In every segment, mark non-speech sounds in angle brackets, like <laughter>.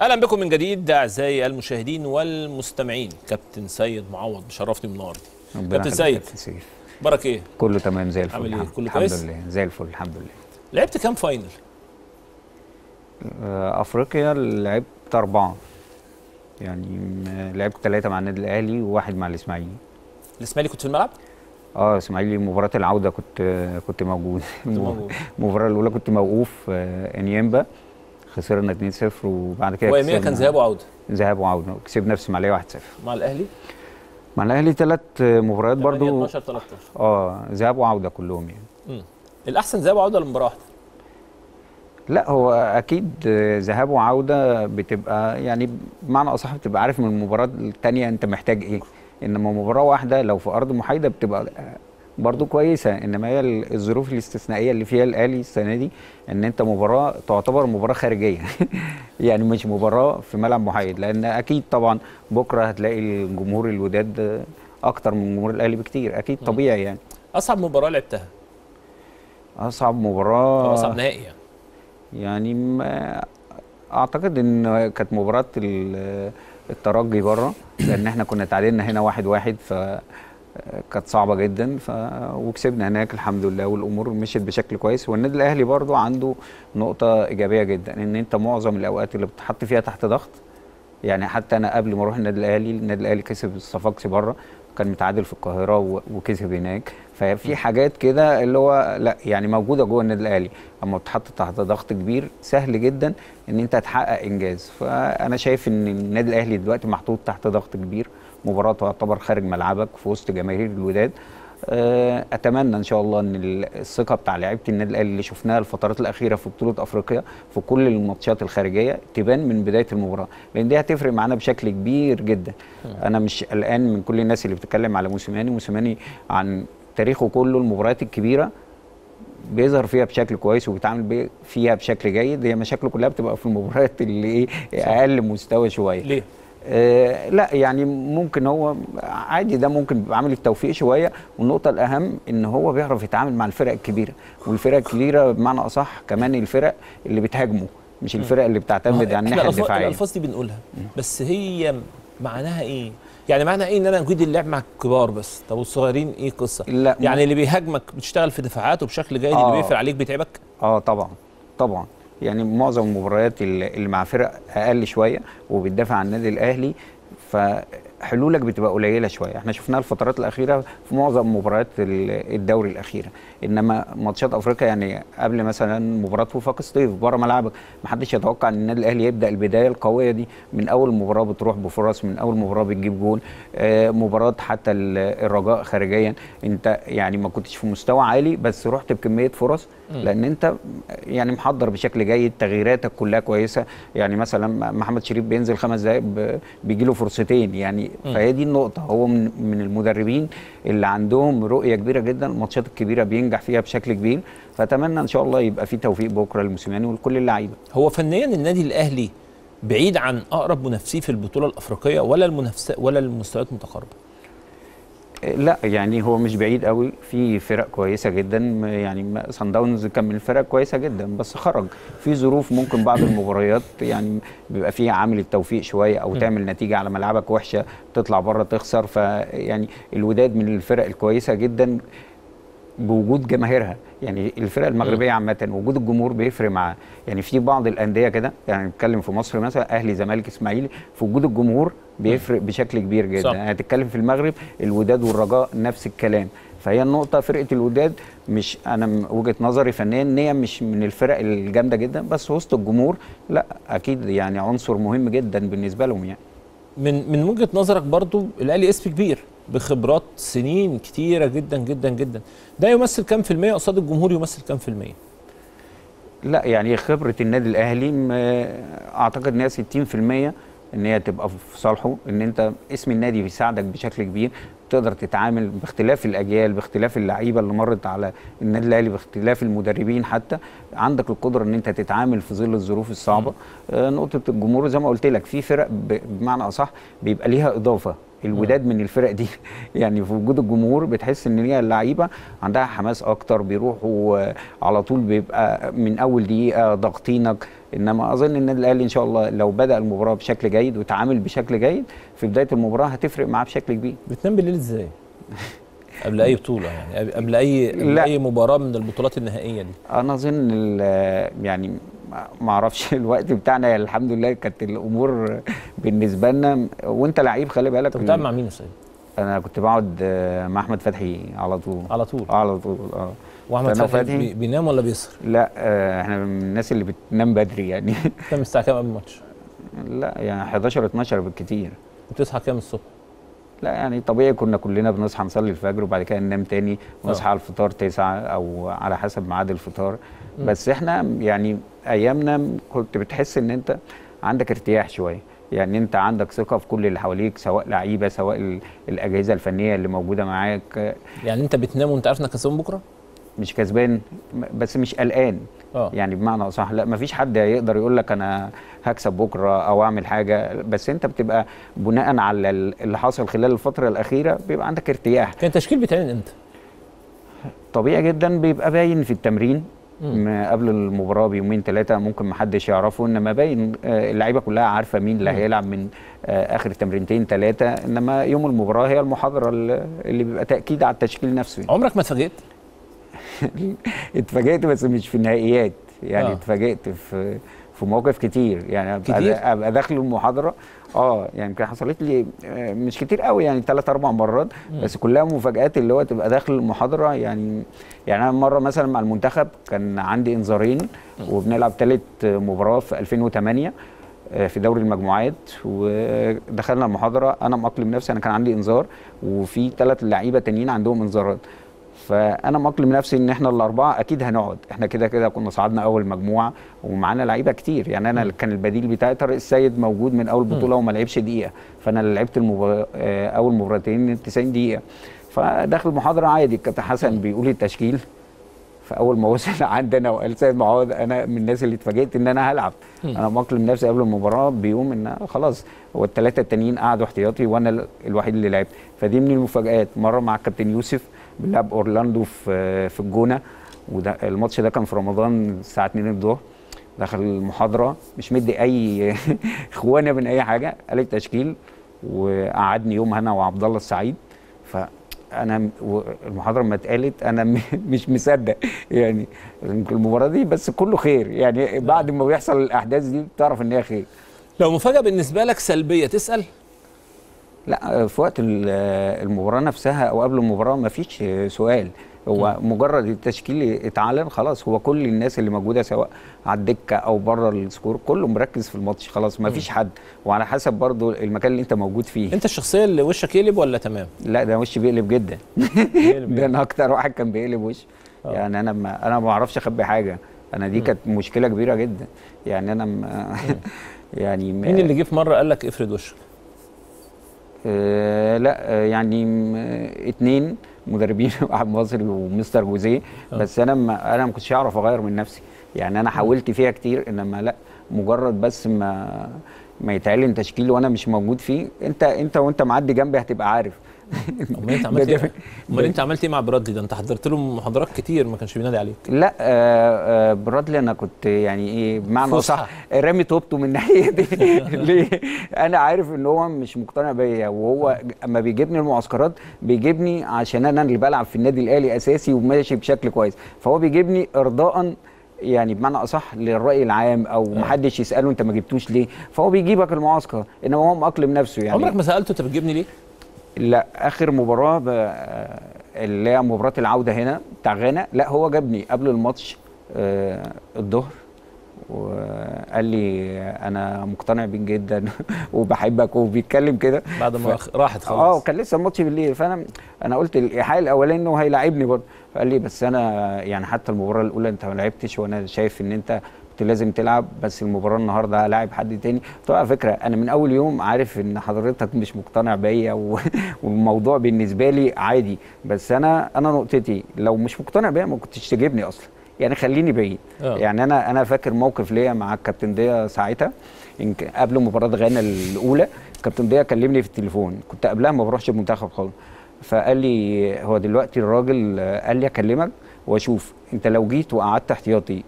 أهلا بكم من جديد أعزائي المشاهدين والمستمعين. كابتن سيد معوض بشرفني النهارده. كابتن سيد. برك إيه؟ كله تمام زي الفل. عامل؟ الحمد- كله الحمد كويس؟ لله زي الفل الحمد لله. لعبت كام فاينل؟ آه، أفريقيا لعبت أربعة. يعني لعبت ثلاثة مع النادي الأهلي وواحد مع الإسماعيلي. الإسماعيلي كنت في الملعب؟ آه إسماعيلي مباراة العودة كنت كنت موجود. موجود. <laughs> المباراه الأولى كنت موقوف آه، أنيمبا. خسرنا 2-0 وبعد كده واياميها كان ذهاب وعودة. ذهاب وعودة. كسبنا في اسماعيليه 1-0 مع الأهلي؟ مع الأهلي ثلاث مباريات 8 برضو 12 13 آه ذهاب وعودة كلهم يعني. مم. الأحسن ذهاب وعودة لمباراة واحدة. لا هو أكيد ذهاب وعودة بتبقى يعني بمعنى أصح بتبقى عارف من المباراة الثانية أنت محتاج إيه. إنما مباراة واحدة لو في أرض محايدة بتبقى برضو كويسة إنما هي ال- الظروف الاستثنائية اللي فيها الأهلي السنة دي إن أنت مباراة تعتبر مباراة خارجية. <laughs> يعني مش مباراة في ملعب محايد لأن أكيد طبعا بكرة هتلاقي الجمهور الوداد أكتر من جمهور الأهلي بكتير أكيد طبيعي يعني. أصعب مباراة لعبتها؟ أصعب مباراة أصعب نهائي يعني. يعني ما أعتقد إن كانت مباراة ال- الترجي بره لأن إحنا كنا تعادلنا هنا واحد واحد ف كانت صعبة جدا ف وكسبنا هناك الحمد لله والأمور مشيت بشكل كويس. والنادي الأهلي برضو عنده نقطة إيجابية جدا إن أنت معظم الأوقات اللي بتحط فيها تحت ضغط يعني حتى أنا قبل ما أروح النادي الأهلي النادي الأهلي كسب الصفاقسي بره كان متعادل في القاهرة و- وكسب هناك. ففي حاجات كده اللي هو لا يعني موجودة جوه النادي الأهلي. أما بتحط تحت ضغط كبير سهل جدا إن أنت تحقق إنجاز. فأنا شايف إن النادي الأهلي دلوقتي محطوط تحت ضغط كبير. مباراه تعتبر خارج ملعبك في وسط جماهير الوداد. آه، أتمنى إن شاء الله إن ال- الثقة بتاع لعيبة النادي الأهلي اللي شفناها الفترات الأخيرة في بطولة أفريقيا في كل الماتشات الخارجية تبان من بداية المباراة لأن دي هتفرق معانا بشكل كبير جدا. أنا مش قلقان من كل الناس اللي بتتكلم على موسيماني. موسيماني عن تاريخه كله المباريات الكبيرة بيظهر فيها بشكل كويس وبيتعامل بي- فيها بشكل جيد. هي مشاكله كلها بتبقى في المباريات اللي إيه أقل مستوى شوية. ليه؟ لا يعني ممكن هو عادي ده ممكن بيبقى عامل التوفيق شوية. والنقطة الأهم إن هو بيعرف يتعامل مع الفرق الكبيرة. والفرق الكبيرة بمعنى أصح كمان الفرق اللي بتهاجمه مش الفرق اللي بتعتمد على الناحية الدفاعية. الألفاظ دي بنقولها. بس هي معناها إيه؟ يعني معنى إيه إن أنا نجيد اللعب مع الكبار بس؟ طب والصغيرين إيه قصه لا يعني اللي بيهاجمك بتشتغل في دفاعاته بشكل جيد اللي آه. بيقفل عليك بيتعبك؟ آه طبعا طبعا. يعني معظم المباريات اللي مع فرق أقل شوية وبتدافع عن النادي الأهلي فحلولك بتبقى قليلة شوية. إحنا شفناها الفترات الأخيرة في معظم مباريات ال- الدوري الأخيرة. إنما ماتشات أفريقيا يعني قبل مثلا مباراة وفاق سطيف بره ملعبك محدش يتوقع إن النادي الأهلي يبدأ البداية القوية دي. من أول مباراة بتروح بفرص من أول مباراة بتجيب جول آه مباراة حتى ال- الرجاء خارجيا. أنت يعني ما كنتش في مستوى عالي بس رحت بكمية فرص. لأن أنت يعني محضر بشكل جيد تغييراتك كلها كويسة. يعني مثلا محمد شريف بينزل خمس دقائق بيجي له فرصتين. يعني فهي دي النقطة. هو من من المدربين اللي عندهم رؤية كبيرة جدا. الماتشات الكبيرة بينجح. فيها بشكل كبير. فأتمنى إن شاء الله يبقى في توفيق بكرة للموسيماني ولكل اللعيبة. هو فنيا النادي الأهلي بعيد عن أقرب منافسيه في البطولة الأفريقية ولا المنافسه ولا المستويات متقاربة؟ لا يعني هو مش بعيد قوي. في فرق كويسة جدا. يعني سان داونز كان من الفرق كويسة جدا بس خرج. في ظروف ممكن بعض المباريات يعني بيبقى فيها عامل التوفيق شوية أو تعمل نتيجة على ملعبك وحشة تطلع بره تخسر. فيعني الوداد من الفرق الكويسة جدا. بوجود جماهيرها. يعني الفرق المغربية عامة وجود الجمهور بيفرق معاه يعني في بعض الأندية كده يعني نتكلم في مصر مثلا أهلي زمالك إسماعيلي في وجود الجمهور بيفرق بشكل كبير جدا. صح. يعني هتتكلم في المغرب الوداد والرجاء نفس الكلام. فهي النقطة فرقة الوداد مش أنا وجهة نظري فنيا إن هي مش من الفرق الجامدة جدا بس وسط الجمهور لا أكيد يعني عنصر مهم جدا بالنسبة لهم يعني. من من وجهة نظرك برضو الاهلي اسم كبير بخبرات سنين كتيرة جدا جدا جدا. ده يمثل كام في المية؟ قصاد الجمهور يمثل كام في المية؟ لا يعني خبرة النادي الأهلي م- أعتقد إن هي 60% إن هي تبقى في صالحه إن أنت اسم النادي بيساعدك بشكل كبير. تقدر تتعامل باختلاف الأجيال باختلاف اللعيبة اللي مرت على النادي الأهلي باختلاف المدربين حتى. عندك القدرة إن أنت تتعامل في ظل الظروف الصعبة. آه، نقطة الجمهور زي ما قلت لك في فرق بمعنى أصح بيبقى ليها إضافة. الوداد من الفرق دي <laughs> يعني في وجود الجمهور بتحس إن هي اللعيبة عندها حماس أكتر بيروحوا على طول بيبقى من أول دقيقة ضاغطينك إنما أظن النادي الأهلي إن شاء الله لو بدأ المباراة بشكل جيد وتعامل بشكل جيد في بداية المباراة هتفرق معاه بشكل كبير بتنام بالليل إزاي؟ <laughs> قبل أي بطولة يعني قبل أي قبل. أي مباراة من البطولات النهائية دي أنا أظن يعني ما- أعرفش <laughs> الوقت بتاعنا الحمد لله كانت الأمور بالنسبة لنا وانت لعيب خلي بالك بتلعب مع مين يا؟ أنا كنت بقعد آه، مع احمد فتحي على طول على طول على طول آه واحمد فتحي فتحي- بي- بينام ولا بيسهر؟ لا آه، إحنا من الناس اللي بتنام بدري يعني <laughs> بتنام الساعة كام قبل الماتش؟ لا يعني 11 12 بالكتير وتصحى كام الصبح؟ لا يعني طبيعي كنا كلنا بنصحى نصلي الفجر وبعد كده ننام تاني ونصحى على الفطار تسعة أو على حسب ميعاد الفطار. بس إحنا يعني ايامنا كنت بتحس ان انت عندك ارتياح شوية. يعني انت عندك ثقة في كل اللي حواليك سواء لعيبة سواء ال- الأجهزة الفنية اللي موجودة معاك. يعني انت بتنام وانت عارف انك كسبان بكرة؟ مش كسبان بس مش قلقان. آه. يعني بمعنى أصح لا مفيش حد يقدر يقول لك أنا هكسب بكرة أو أعمل حاجة. بس انت بتبقى بناء على ال- اللي حصل خلال الفترة الأخيرة بيبقى عندك ارتياح. كان التشكيل بيتعلن إمتى؟ طبيعي جدا بيبقى باين في التمرين. قبل المباراة بيومين ثلاثة ممكن ما حدش يعرفه إنما باين اللعيبة كلها عارفة مين اللي. هيلعب من آه، آخر تمرينتين ثلاثة إنما يوم المباراة هي المحاضرة اللي بيبقى تأكيد على التشكيل نفسه. عمرك ما اتفاجئت؟ <laughs> اتفاجئت بس مش في النهائيات يعني آه. اتفاجئت في في مواقف كتير. يعني أبقى, كتير؟ أبقى داخل المحاضرة. آه يعني كان حصلت لي آه، مش كتير قوي يعني ثلاث أربع مرات. بس كلها مفاجآت اللي هو تبقى داخل المحاضرة. يعني يعني أنا مرة مثلا مع المنتخب كان عندي إنذارين وبنلعب ثالث مباراة في 2008 آه، في دوري المجموعات. ودخلنا المحاضرة. أنا مأقلم نفسي أنا كان عندي إنذار. وفي ثلاث لعيبة تانيين عندهم إنذارات. فأنا مأقلم نفسي إن إحنا الأربعة أكيد هنقعد. إحنا كده كده كنا صعدنا أول مجموعة ومعانا لعيبة كتير. يعني أنا. كان البديل بتاعي طارق السيد موجود من أول بطولة وما لعبش دقيقة. فأنا اللي لعبت المبار... آه، أول مباراتين 90 دقيقة. فداخل المحاضرة عادي. الكابتن حسن بيقول التشكيل. فاول ما <laughs> وصل عندنا وقال سيد معوض أنا من الناس اللي اتفاجئت إن أنا هلعب. أنا مأقلم نفسي قبل المباراة بيوم إن خلاص. هو الثلاثه التانيين قعدوا احتياطي وأنا ال- الوحيد اللي لعبت. فدي من المفاجآت. مرة مع الكابتن يوسف بنلعب أورلاندو في في الجونة وده الماتش ده كان في رمضان الساعة 2 الظهر دخل المحاضرة مش مدي أي <laughs> اخوانه من أي حاجة قال التشكيل وقعدني يوم أنا وعبد الله السعيد فأنا المحاضرة لما اتقالت أنا <laughs> مش مصدق يعني المباراة دي بس كله خير يعني بعد ما بيحصل الأحداث دي بتعرف إن هي خير لو مفاجأة بالنسبة لك سلبية تسأل؟ لا في وقت ال- المباراة نفسها أو قبل المباراة ما فيش سؤال. هو مجرد التشكيل اتعلن خلاص هو كل الناس اللي موجودة سواء على الدكة أو بره السكور كله مركز في الماتش خلاص ما فيش حد. وعلى حسب برضو المكان اللي انت موجود فيه. انت الشخصية اللي وشك يقلب ولا تمام؟ لا ده وشي بيقلب جدا. <laughs> ده أنا أكتر واحد كان بيقلب وش آه. يعني أنا ما أنا ما بعرفش أخبي حاجة. أنا دي كانت مشكلة كبيرة جدا. يعني أنا ما <laughs> يعني ما- مين اللي جه في مرة قال لك افرد وشك؟ آه لا آه يعني اتنين مدربين <laughs> واحد مصري ومستر جوزيه. آه. بس أنا ما أنا ما كنتش أعرف أغير من نفسي. يعني أنا حاولت فيها كتير إنما لا مجرد بس ما ما يتعلن تشكيل وأنا مش موجود فيه أنت أنت وأنت معدي جنبي هتبقى عارف. <laughs> امال أنت عملت إيه؟ أمال أنت عملت إيه مع برادلي ده؟ أنت حضرت له محاضرات كتير ما كانش بينادي عليك. لا آه آه برادلي أنا كنت يعني إيه بمعنى. صح رامي توبته من <laughs> الناحية دي. ليه؟ أنا عارف إن هو مش مقتنع بيا وهو أما بيجيبني المعسكرات بيجيبني عشان أنا اللي بلعب في النادي الأهلي أساسي وماشي بشكل كويس. فهو بيجيبني ارضاء يعني بمعنى أصح للرأي العام أو محدش يسأله أنت ما جبتوش ليه. فهو بيجيبك المعسكر إنما هو مأقلم نفسه يعني. عمرك ما سألته أنت بتجيبني ليه؟ لا آخر مباراة. اللي هي مباراة العودة هنا بتاع غانا. لا هو جابني قبل الماتش آه الظهر. وقال لي أنا مقتنع بيك جدا <laughs> وبحبك وبيتكلم كده. بعد ما ف- راحت آه خلاص كان لسه الماتش بالليل. فأنا أنا قلت الايحاء الاولاني إنه هيلاعبني برضه. فقال لي بس أنا يعني حتى المباراة الأولى أنت ما لعبتش وأنا شايف إن أنت كنت لازم تلعب بس المباراة النهارده هلاعب حد تاني. على فكرة أنا من أول يوم عارف إن حضرتك مش مقتنع بيا و- <laughs> والموضوع بالنسبة لي عادي. بس أنا أنا نقطتي لو مش مقتنع بيا ما كنتش تجيبني أصلا. يعني خليني بعيد. آه. يعني أنا أنا فاكر موقف ليا مع الكابتن ديا ساعتها. قبل مباراة غانا الأولى كابتن ضياء كلمني في التليفون. كنت قبلها ما بروحش المنتخب خالص. فقال لي هو دلوقتي الراجل قال لي أكلمك وأشوف. أنت لو جيت وقعدت احتياطي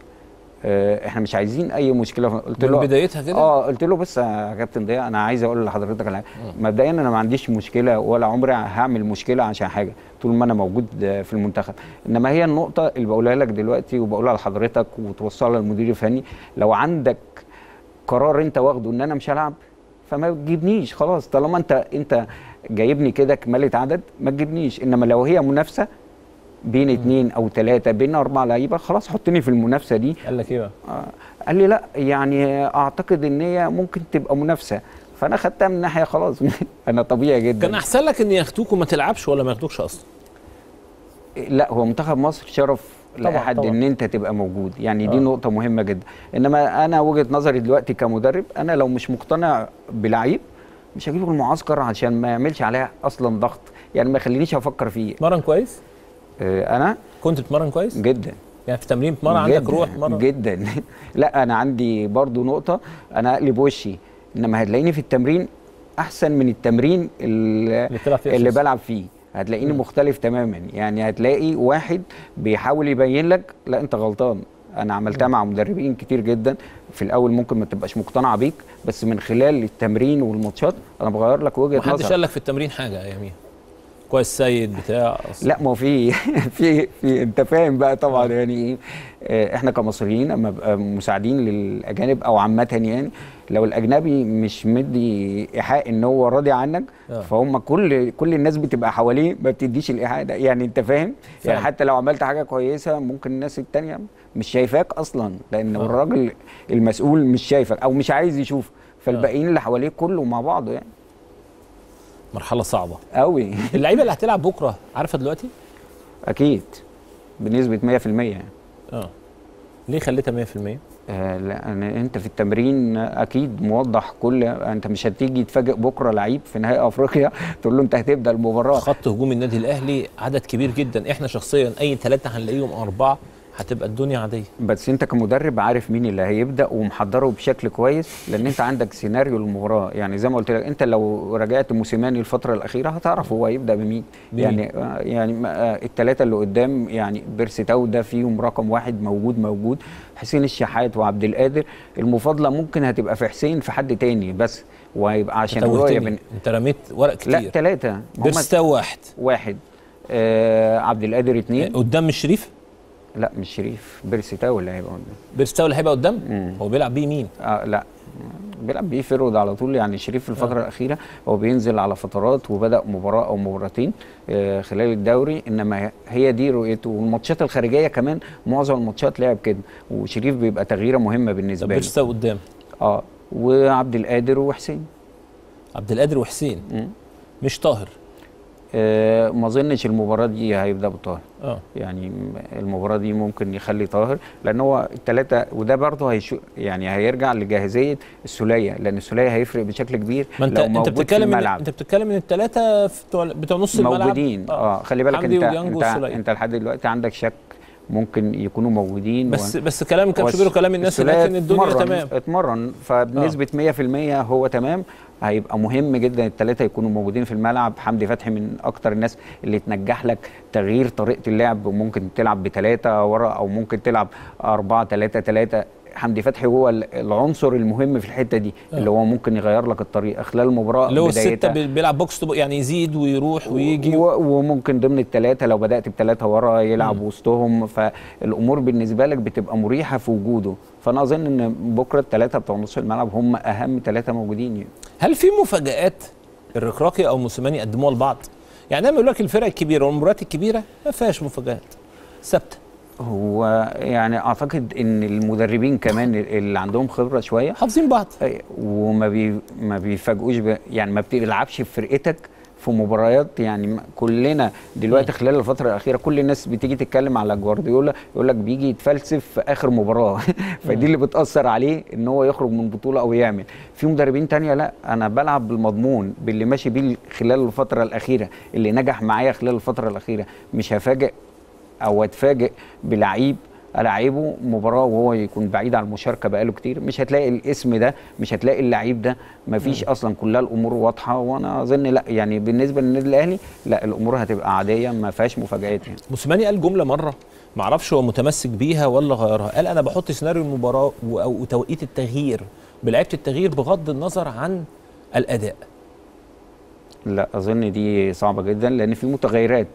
إحنا مش عايزين اي مشكلة. قلت من له بدايتها كده؟ آه قلت له بس يا كابتن ضياء أنا عايز أقول لحضرتك على مبدئيا أنا ما عنديش مشكلة ولا عمري هعمل مشكلة عشان حاجة طول ما أنا موجود في المنتخب. انما هي النقطة اللي بقولها لك دلوقتي وبقولها لحضرتك وتوصلها للمدير الفني لو عندك قرار انت واخده ان أنا مش هلعب فما تجيبنيش خلاص. طالما انت انت جايبني كده كمالة عدد ما تجيبنيش. انما لو هي منافسة بين اتنين أو ثلاثة بين أربع لعيبة خلاص حطني في المنافسة دي. قال لك إيه بقى؟ آه، قال لي لا يعني أعتقد إن هي ممكن تبقى منافسة. فأنا خدتها من ناحية خلاص <laughs> أنا طبيعي جدا. كان أحسن لك إن ياخدوك وما تلعبش ولا ما ياخدوكش أصلا؟ لا هو منتخب مصر شرف طبعاً، لاي حد طبعاً. إن أنت تبقى موجود. يعني دي آه. نقطة مهمة جدا. إنما أنا وجهة نظري دلوقتي كمدرب أنا لو مش مقتنع بلعيب مش هجيبه المعسكر عشان ما يعملش عليها أصلا ضغط. يعني ما يخلينيش أفكر فيه. تمرن كويس؟ أنا كنت بتمرن كويس؟ جدا. يعني في التمرين بتمرن عندك روح مره جدا. <laughs> لا أنا عندي برضو نقطة. أنا أقلب وشي. إنما هتلاقيني في التمرين أحسن من التمرين اللي, اللي اللي. بلعب فيه. هتلاقيني مختلف تماما. يعني هتلاقي واحد بيحاول يبين لك لا أنت غلطان. أنا عملتها مع مدربين كتير جدا. في الأول ممكن ما تبقاش مقتنع بيك بس من خلال التمرين والماتشات أنا بغير لك وجهة محدش نظر. قال لك في التمرين حاجة يا يمين. كويس سيد بتاع. لا ما في <laughs> في في أنت فاهم بقى طبعا يعني إيه آه، إحنا كمصريين أما بقى مساعدين للأجانب أو عامة يعني لو الأجنبي مش مدي إيحاء إن هو راضي عنك آه. فهم كل كل الناس بتبقى حواليه ما بتديش الإيحاء ده يعني أنت فاهم. يعني حتى لو عملت حاجة كويسة ممكن الناس التانية مش شايفاك أصلا لأن الراجل المسؤول مش شايفك أو مش عايز يشوف فالباقيين اللي حواليه كله مع بعضه يعني مرحلة صعبة. قوي اللعيبة اللي هتلعب بكرة عارفه دلوقتي؟ أكيد. بنسبة 100% يعني آه. ليه خليتها 100% آه، لأن أنت في التمرين أكيد موضح كل أنت مش هتيجي تفاجئ بكرة لعيب في نهائي أفريقيا <laughs> تقول له أنت هتبدأ المباراة. خط هجوم النادي الأهلي عدد كبير جدا. إحنا شخصيا أي ثلاثة هنلاقيهم أربعة. هتبقى الدنيا عادية. بس انت كمدرب عارف مين اللي هيبدأ ومحضره بشكل كويس لأن انت عندك سيناريو المباراة. يعني زي ما قلت لك انت لو راجعت موسيماني الفترة الأخيرة هتعرف هو هيبدأ بمين. مين؟ يعني آه، يعني الثلاثه اللي قدام يعني بيرسي تاو ده فيهم رقم واحد موجود موجود. حسين الشحات وعبد القادر. المفاضلة ممكن هتبقى في حسين في حد تاني بس وهيبقى عشان توهتني. بين أنت رميت ورق لا كتير. ثلاثة بيرسي تاو واحد. واحد. آه عبد القادر اثنين قدام مش شريف لا مش شريف. بيرسي تاو اللي هيبقى قدام. بيرسي تاو اللي هيبقى قدام. هو بيلعب بيه يمين؟ آه لا. بيلعب بيه forward على طول. يعني شريف في الفترة الأخيرة هو بينزل على فترات وبدأ مباراة أو مباراتين آه خلال الدوري. إنما هي دي رؤيته. والماتشات الخارجية كمان معظم الماتشات لعب كده وشريف بيبقى تغييرة مهمة بالنسبة له. بيرسي تاو قدام؟ آه وعبد القادر وحسين. عبد القادر وحسين؟ مم. مش طاهر. آه ما اظنش المباراة دي هيبدأ بطاهر آه. يعني المباراة دي ممكن يخلي طاهر لأن هو الثلاثه وده برضه هيشو يعني هيرجع لجاهزية السولية لأن السولية هيفرق بشكل كبير ما أنت لو أنت بتتكلم أنت بتتكلم إن الثلاثه بتوع نص الملعب؟ موجودين. آه. خلي بالك أنت أنت. أنت لحد دلوقتي عندك شك ممكن يكونوا موجودين بس بس كلام كابتن شوبير وكلام الناس هناك ان الدنيا اتمرن- تمام. اتمرن فبنسبة 100% هو تمام. هيبقى مهم جدا الثلاثه يكونوا موجودين في الملعب. حمدي فتحي من أكتر الناس اللي تنجح لك تغيير طريقة اللعب. ممكن تلعب بثلاثه ورا أو ممكن تلعب أربعة ثلاثة ثلاثة حمدي فتحي هو ال- العنصر المهم في الحتة دي آه. اللي هو ممكن يغير لك الطريقة خلال المباراة اللي هو الستة بيلعب box to يعني يزيد ويروح ويجي و- وممكن ضمن الثلاثه لو بدأت بثلاثه ورا يلعب مم. وسطهم فالأمور بالنسبة لك بتبقى مريحة في وجوده فأنا أظن إن بكرة الثلاثه بتوع نص الملعب هم أهم ثلاثة موجودين. هل في مفاجآت الركراكي أو موسيماني قدموها لبعض؟ يعني دايما يقول لك الفرق الكبيرة والمباريات الكبيرة ما فيهاش مفاجآت ثابتة هو يعني أعتقد إن المدربين كمان اللي عندهم خبرة شوية حافظين بعض. وما بي ما بيفاجئوش ب... يعني ما بتلعبش في فرقتك في مباريات يعني كلنا دلوقتي خلال الفترة الأخيرة كل الناس بتيجي تتكلم على جوارديولا يقول لك بيجي يتفلسف في آخر مباراة. <laughs> فدي اللي بتأثر عليه إن هو يخرج من بطولة أو يعمل. في مدربين تانية لا أنا بلعب بالمضمون باللي ماشي بيه خلال الفترة الأخيرة اللي نجح معايا خلال الفترة الأخيرة. مش هفاجئ أو أتفاجئ بلعيب ألعبه مباراة وهو يكون بعيد عن المشاركة بقاله كتير مش هتلاقي الاسم ده مش هتلاقي اللعيب ده مفيش أصلا كلها الأمور واضحة وأنا أظن لأ يعني بالنسبة للنادي الأهلي لأ الأمور هتبقى عادية ما فيهاش مفاجآت يعني. موسيماني قال جملة مرة ما أعرفش هو متمسك بيها ولا غيرها. قال أنا بحط سيناريو المباراة و- أو توقيت التغيير بلعيبة التغيير بغض النظر عن الأداء. لأ أظن دي صعبة جدا لأن في متغيرات.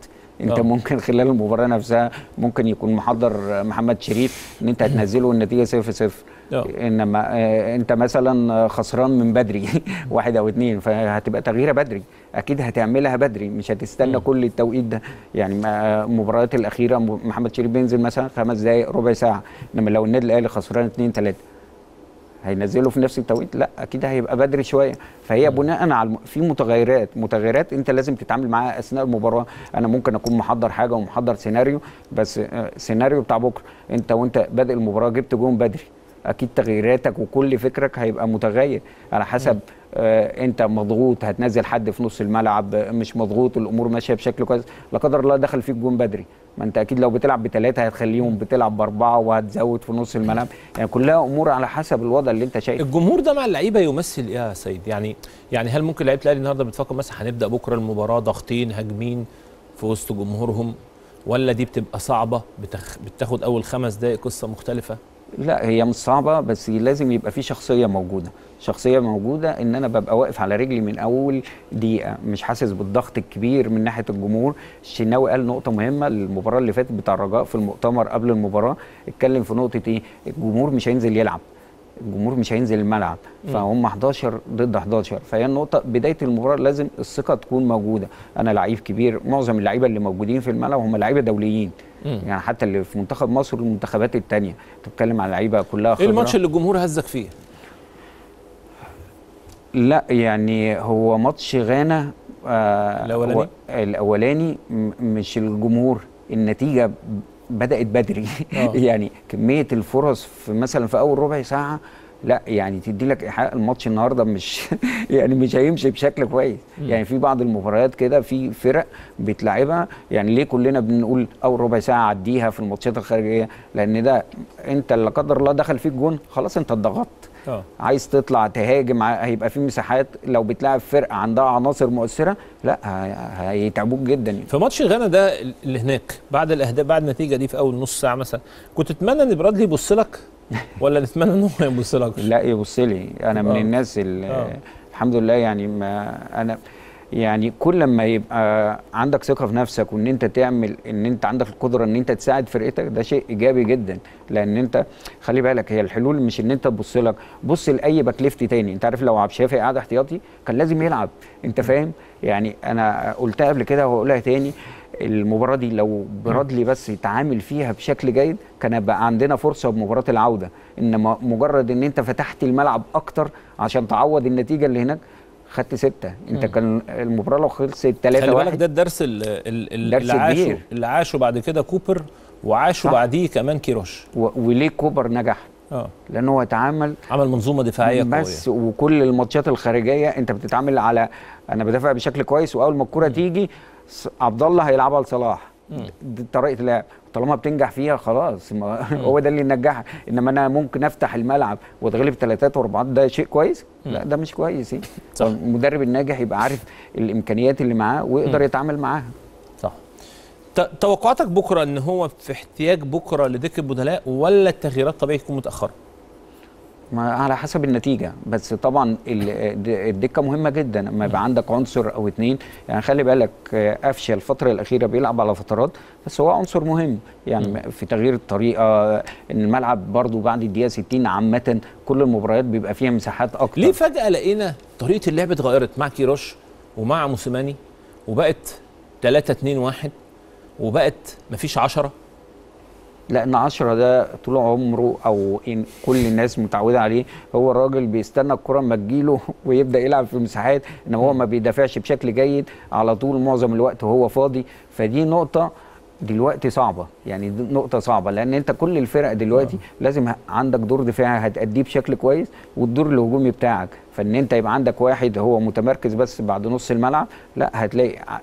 انت آه. ممكن خلال المباراة نفسها ممكن يكون محضر محمد شريف ان انت هتنزله النتيجة 0 0 آه. انما آه، انت مثلا خسران من بدري <laughs> واحد أو اتنين فهتبقى تغييرة بدري. أكيد هتعملها بدري مش هتستنى كل التوقيت ده. يعني المباريات الأخيرة م- محمد شريف بينزل مثلا خمس دقائق ربع ساعة. انما لو النادي الأهلي خسران اتنين تلاتة هينزله في نفس التوقيت؟ لا أكيد هيبقى بدري شوية. فهي بناء على الم- في متغيرات. متغيرات أنت لازم تتعامل معاها أثناء المباراة. أنا ممكن أكون محضر حاجة ومحضر سيناريو بس آه، سيناريو بتاع بكرة. أنت وأنت بادئ المباراة جبت جون بدري. أكيد تغييراتك وكل فكرك هيبقى متغير. على حسب آه انت مضغوط هتنزل حد في نص الملعب آه، مش مضغوط الأمور ماشية بشكل كويس. لا قدر الله دخل فيك جون بدري. ما انت أكيد لو بتلعب بثلاثه هتخليهم بتلعب بأربعة وهتزود في نص الملعب. يعني كلها أمور على حسب الوضع اللي انت شايفه. الجمهور ده مع اللعيبة يمثل إيه يا سيد؟ يعني يعني هل ممكن لعيبة الأهلي النهارده بتفكر مثلا هنبدأ بكرة المباراة ضاغطين هاجمين في وسط جمهورهم؟ ولا دي بتبقى صعبة؟ بتخ... بتاخد أول خمس دقائق قصة مختلفة؟ لا هي مش صعبة بس لازم يبقى في شخصية موجودة. شخصية موجودة إن أنا ببقى واقف على رجلي من أول دقيقة. مش حاسس بالضغط الكبير من ناحية الجمهور. الشناوي قال نقطة مهمة المباراة اللي فاتت بتاع الرجاء في المؤتمر قبل المباراة. اتكلم في نقطة إيه؟ الجمهور مش هينزل يلعب. الجمهور مش هينزل الملعب. فهم 11 ضد 11 فهي النقطة بداية المباراة لازم الثقة تكون موجودة. أنا لعيب كبير معظم اللعيبة اللي موجودين في الملعب هم لعيبة دوليين. مم. يعني حتى اللي في منتخب مصر والمنتخبات الثانية انت بتتكلم على لعيبة كلها إيه خبرة. الماتش اللي الجمهور هزك فيه؟ لا يعني هو ماتش غانا آه الأولاني؟ م- مش الجمهور النتيجة بدأت بدري. آه. <laughs> يعني كمية الفرص في مثلا في أول ربع ساعة لا يعني تدي لك إيحاء الماتش النهارده مش <laughs> يعني مش هيمشي بشكل كويس. يعني في بعض المباريات كده في فرق بتلعبها. يعني ليه كلنا بنقول أول ربع ساعة عديها في الماتشات الخارجية؟ لأن ده أنت لا قدر الله دخل فيك جون خلاص أنت اتضغطت. آه. عايز تطلع تهاجم هيبقى في مساحات لو بتلاعب فرقة عندها عناصر مؤثرة لا هيتعبوك جدا في ماتش غانا ده اللي هناك بعد الأهداف بعد النتيجة دي في أول نص ساعة مثلا كنت تتمنى إن برادلي يبص لك؟ <laughs> ولا نتمنى إن هو يبص لك لا يبص لي. أنا من آه. الناس اللي آه. الحمد لله يعني ما أنا يعني كل ما يبقى عندك ثقة في نفسك وإن أنت تعمل إن أنت عندك القدرة إن أنت تساعد فرقتك ده شيء إيجابي جدا. لأن أنت خلي بالك هي الحلول مش إن أنت تبص لك بص لأي back left تاني. أنت عارف لو عبد الشافي قاعد احتياطي كان لازم يلعب. أنت فاهم؟ يعني أنا قلتها قبل كده وهقولها تاني. المباراة دي لو برادلي بس يتعامل فيها بشكل جيد كان بقى عندنا فرصة بمباراة العودة. إنما مجرد إن أنت فتحت الملعب أكتر عشان تعوض النتيجة اللي هناك خدت ستة. انت كان المباراة لو خلصت 3 خلي بالك 1 ده الدرس ال- ال- ال- درس اللي عاشه. اللي عاشه بعد كده كوبر وعاشه. بعديه كمان كيروش. و- وليه كوبر نجح. آه. لأن هو اتعامل عمل منظومة دفاعية بس قويه وكل الماتشات الخارجية انت بتتعامل على أنا بدافع بشكل كويس وأول ما الكرة تيجي عبد الله هيلعبها لصلاح. دي طريقة اللعب. طالما بتنجح فيها خلاص ما هو ده اللي ينجحك إنما أنا ممكن أفتح الملعب وأتغلب ثلاثات وأربعات ده شيء كويس؟ لا ده مش كويس. يعني صح. المدرب الناجح يبقى عارف الإمكانيات اللي معاه ويقدر يتعامل معاها. صح. توقعاتك بكرة إن هو في احتياج بكرة لدكه بدلاء ولا التغييرات طبيعي تكون متاخره ما على حسب النتيجة. بس طبعا ال- الد- الدكة مهمة جدا. لما يبقى عندك عنصر أو اتنين يعني خلي بالك آه، قفشة الفترة الأخيرة بيلعب على فترات بس هو عنصر مهم. يعني في تغيير الطريقة إن الملعب برضو بعد الدقيقة 60 عامة كل المباريات بيبقى فيها مساحات أكتر. ليه فجأة لقينا طريقة اللعب اتغيرت مع كيروش ومع موسيماني وبقت 3 2 1 وبقت مفيش 10 لأن عشرة ده طول عمره أو إن كل الناس متعودة عليه هو الراجل بيستنى الكرة أما تجيله <laughs> ويبدأ يلعب في مساحات إن هو ما بيدافعش بشكل جيد على طول معظم الوقت وهو فاضي. فدي نقطة دلوقتي صعبة يعني دي نقطة صعبة لأن أنت كل الفرق دلوقتي لازم ه- عندك دور دفاعي هتأديه بشكل كويس والدور الهجومي بتاعك. فإن أنت يبقى عندك واحد هو متمركز بس بعد نص الملعب لأ هتلاقي ع-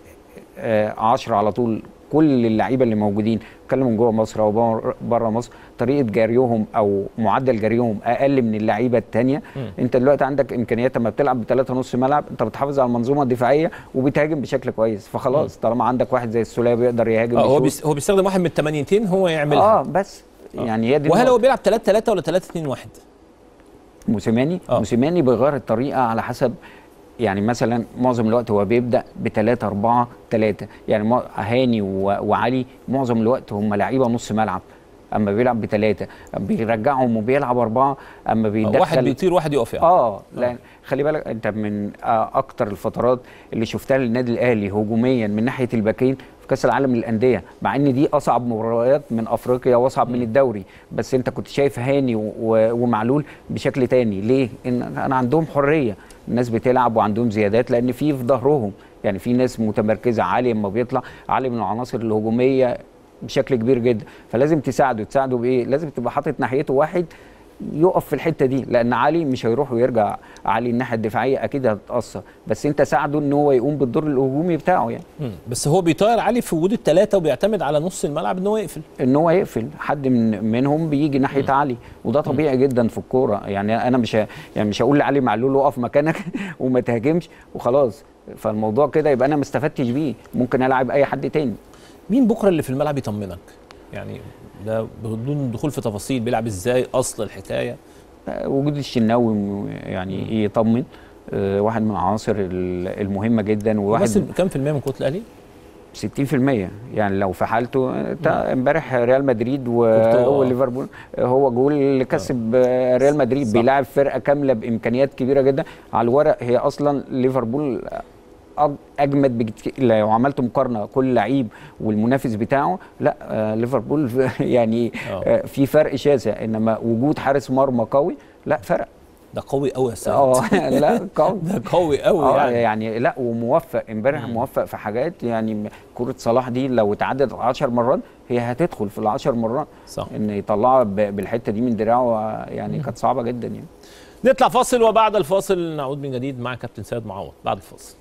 آه، عشرة على طول كل اللعيبة اللي موجودين. اتكلم من جوه مصر أو بره مصر طريقة جريهم أو معدل جريهم أقل من اللعيبة الثانية أنت دلوقتي عندك إمكانيات لما بتلعب بثلاثه نص ملعب أنت بتحافظ على المنظومة الدفاعية وبتهاجم بشكل كويس. فخلاص طالما عندك واحد زي السوليه بيقدر يهاجم آه هو. بيس هو بيستخدم واحد من الثمانينتين هو يعملها. آه بس. يعني هي دي وهل. هو بيلعب 3 3 ولا 3 2 1 موسيماني؟ آه. موسيماني بيغير الطريقة على حسب يعني مثلا معظم الوقت هو بيبدأ ب 3 4 3 يعني هاني وعلي معظم الوقت هم لعيبة نص ملعب. أما بيلعب بثلاثه بيرجعهم وبيلعب أربعة أما بيدخل واحد بيطير واحد يقف يعني. آه لا خلي بالك أنت من آه أكتر الفترات اللي شفتها للنادي الأهلي هجوميا من ناحية الباكين في كأس العالم للأندية مع إن دي أصعب مباريات من أفريقيا وأصعب من الدوري. بس أنت كنت شايف هاني ومعلول بشكل تاني. ليه؟ إن أنا عندهم حرية. الناس بتلعب وعندهم زيادات لأن في في ظهرهم. يعني في ناس متمركزة عالي لما بيطلع عالي من العناصر الهجومية بشكل كبير جدا. فلازم تساعده تساعده بإيه؟ لازم تبقى حاطط ناحيته واحد يقف في الحتة دي لأن علي مش هيروح ويرجع علي الناحية الدفاعية أكيد هتتأثر. بس أنت ساعده إن هو يقوم بالدور الهجومي بتاعه يعني. مم. بس هو بيطير علي في وجود الثلاثه وبيعتمد على نص الملعب إن هو يقفل. إن هو يقفل. حد من منهم بيجي ناحية علي وده طبيعي جدا في الكورة. يعني أنا مش ه- يعني مش هقول لعلي معلول اقف مكانك <laughs> وما تهاجمش وخلاص. فالموضوع كده يبقى أنا ما استفدتش بيه. ممكن ألعب أي حد تاني. مين بكرة اللي في الملعب يطمنك؟ يعني ده بدون دخول في تفاصيل بيلعب إزاي أصل الحكاية. آه، وجود الشناوي يعني يطمن آه، واحد من العناصر ال- المهمة جدا وواحد بس كام في المية من كتلة الأهلي؟ 60% يعني لو في حالته تا- امبارح ريال مدريد. وليفربول هو جول اللي كسب آه، ريال مدريد. صح. بيلاعب فرقة كاملة بإمكانيات كبيرة جدا. على الورق هي أصلا ليفربول أجمد بكتير لو عملت مقارنة كل لعيب والمنافس بتاعه لا آه، ليفربول <laughs> يعني آه. آه، في فرق شاسع. إنما وجود حارس مرمى قوي لا فرق. ده قوي قوي يا سعد. آه <laughs> لا قوي. <laughs> ده قوي قوي آه يعني. يعني لا وموفق. امبارح موفق في حاجات يعني كرة صلاح دي لو اتعدت 10 مرات هي هتدخل في ال 10 مرات. صح. إن يطلعها بالحتة دي من دراعه آه، يعني كانت صعبة جدا يعني. نطلع فاصل وبعد الفاصل نعود من جديد مع كابتن سيد معوض. بعد الفاصل.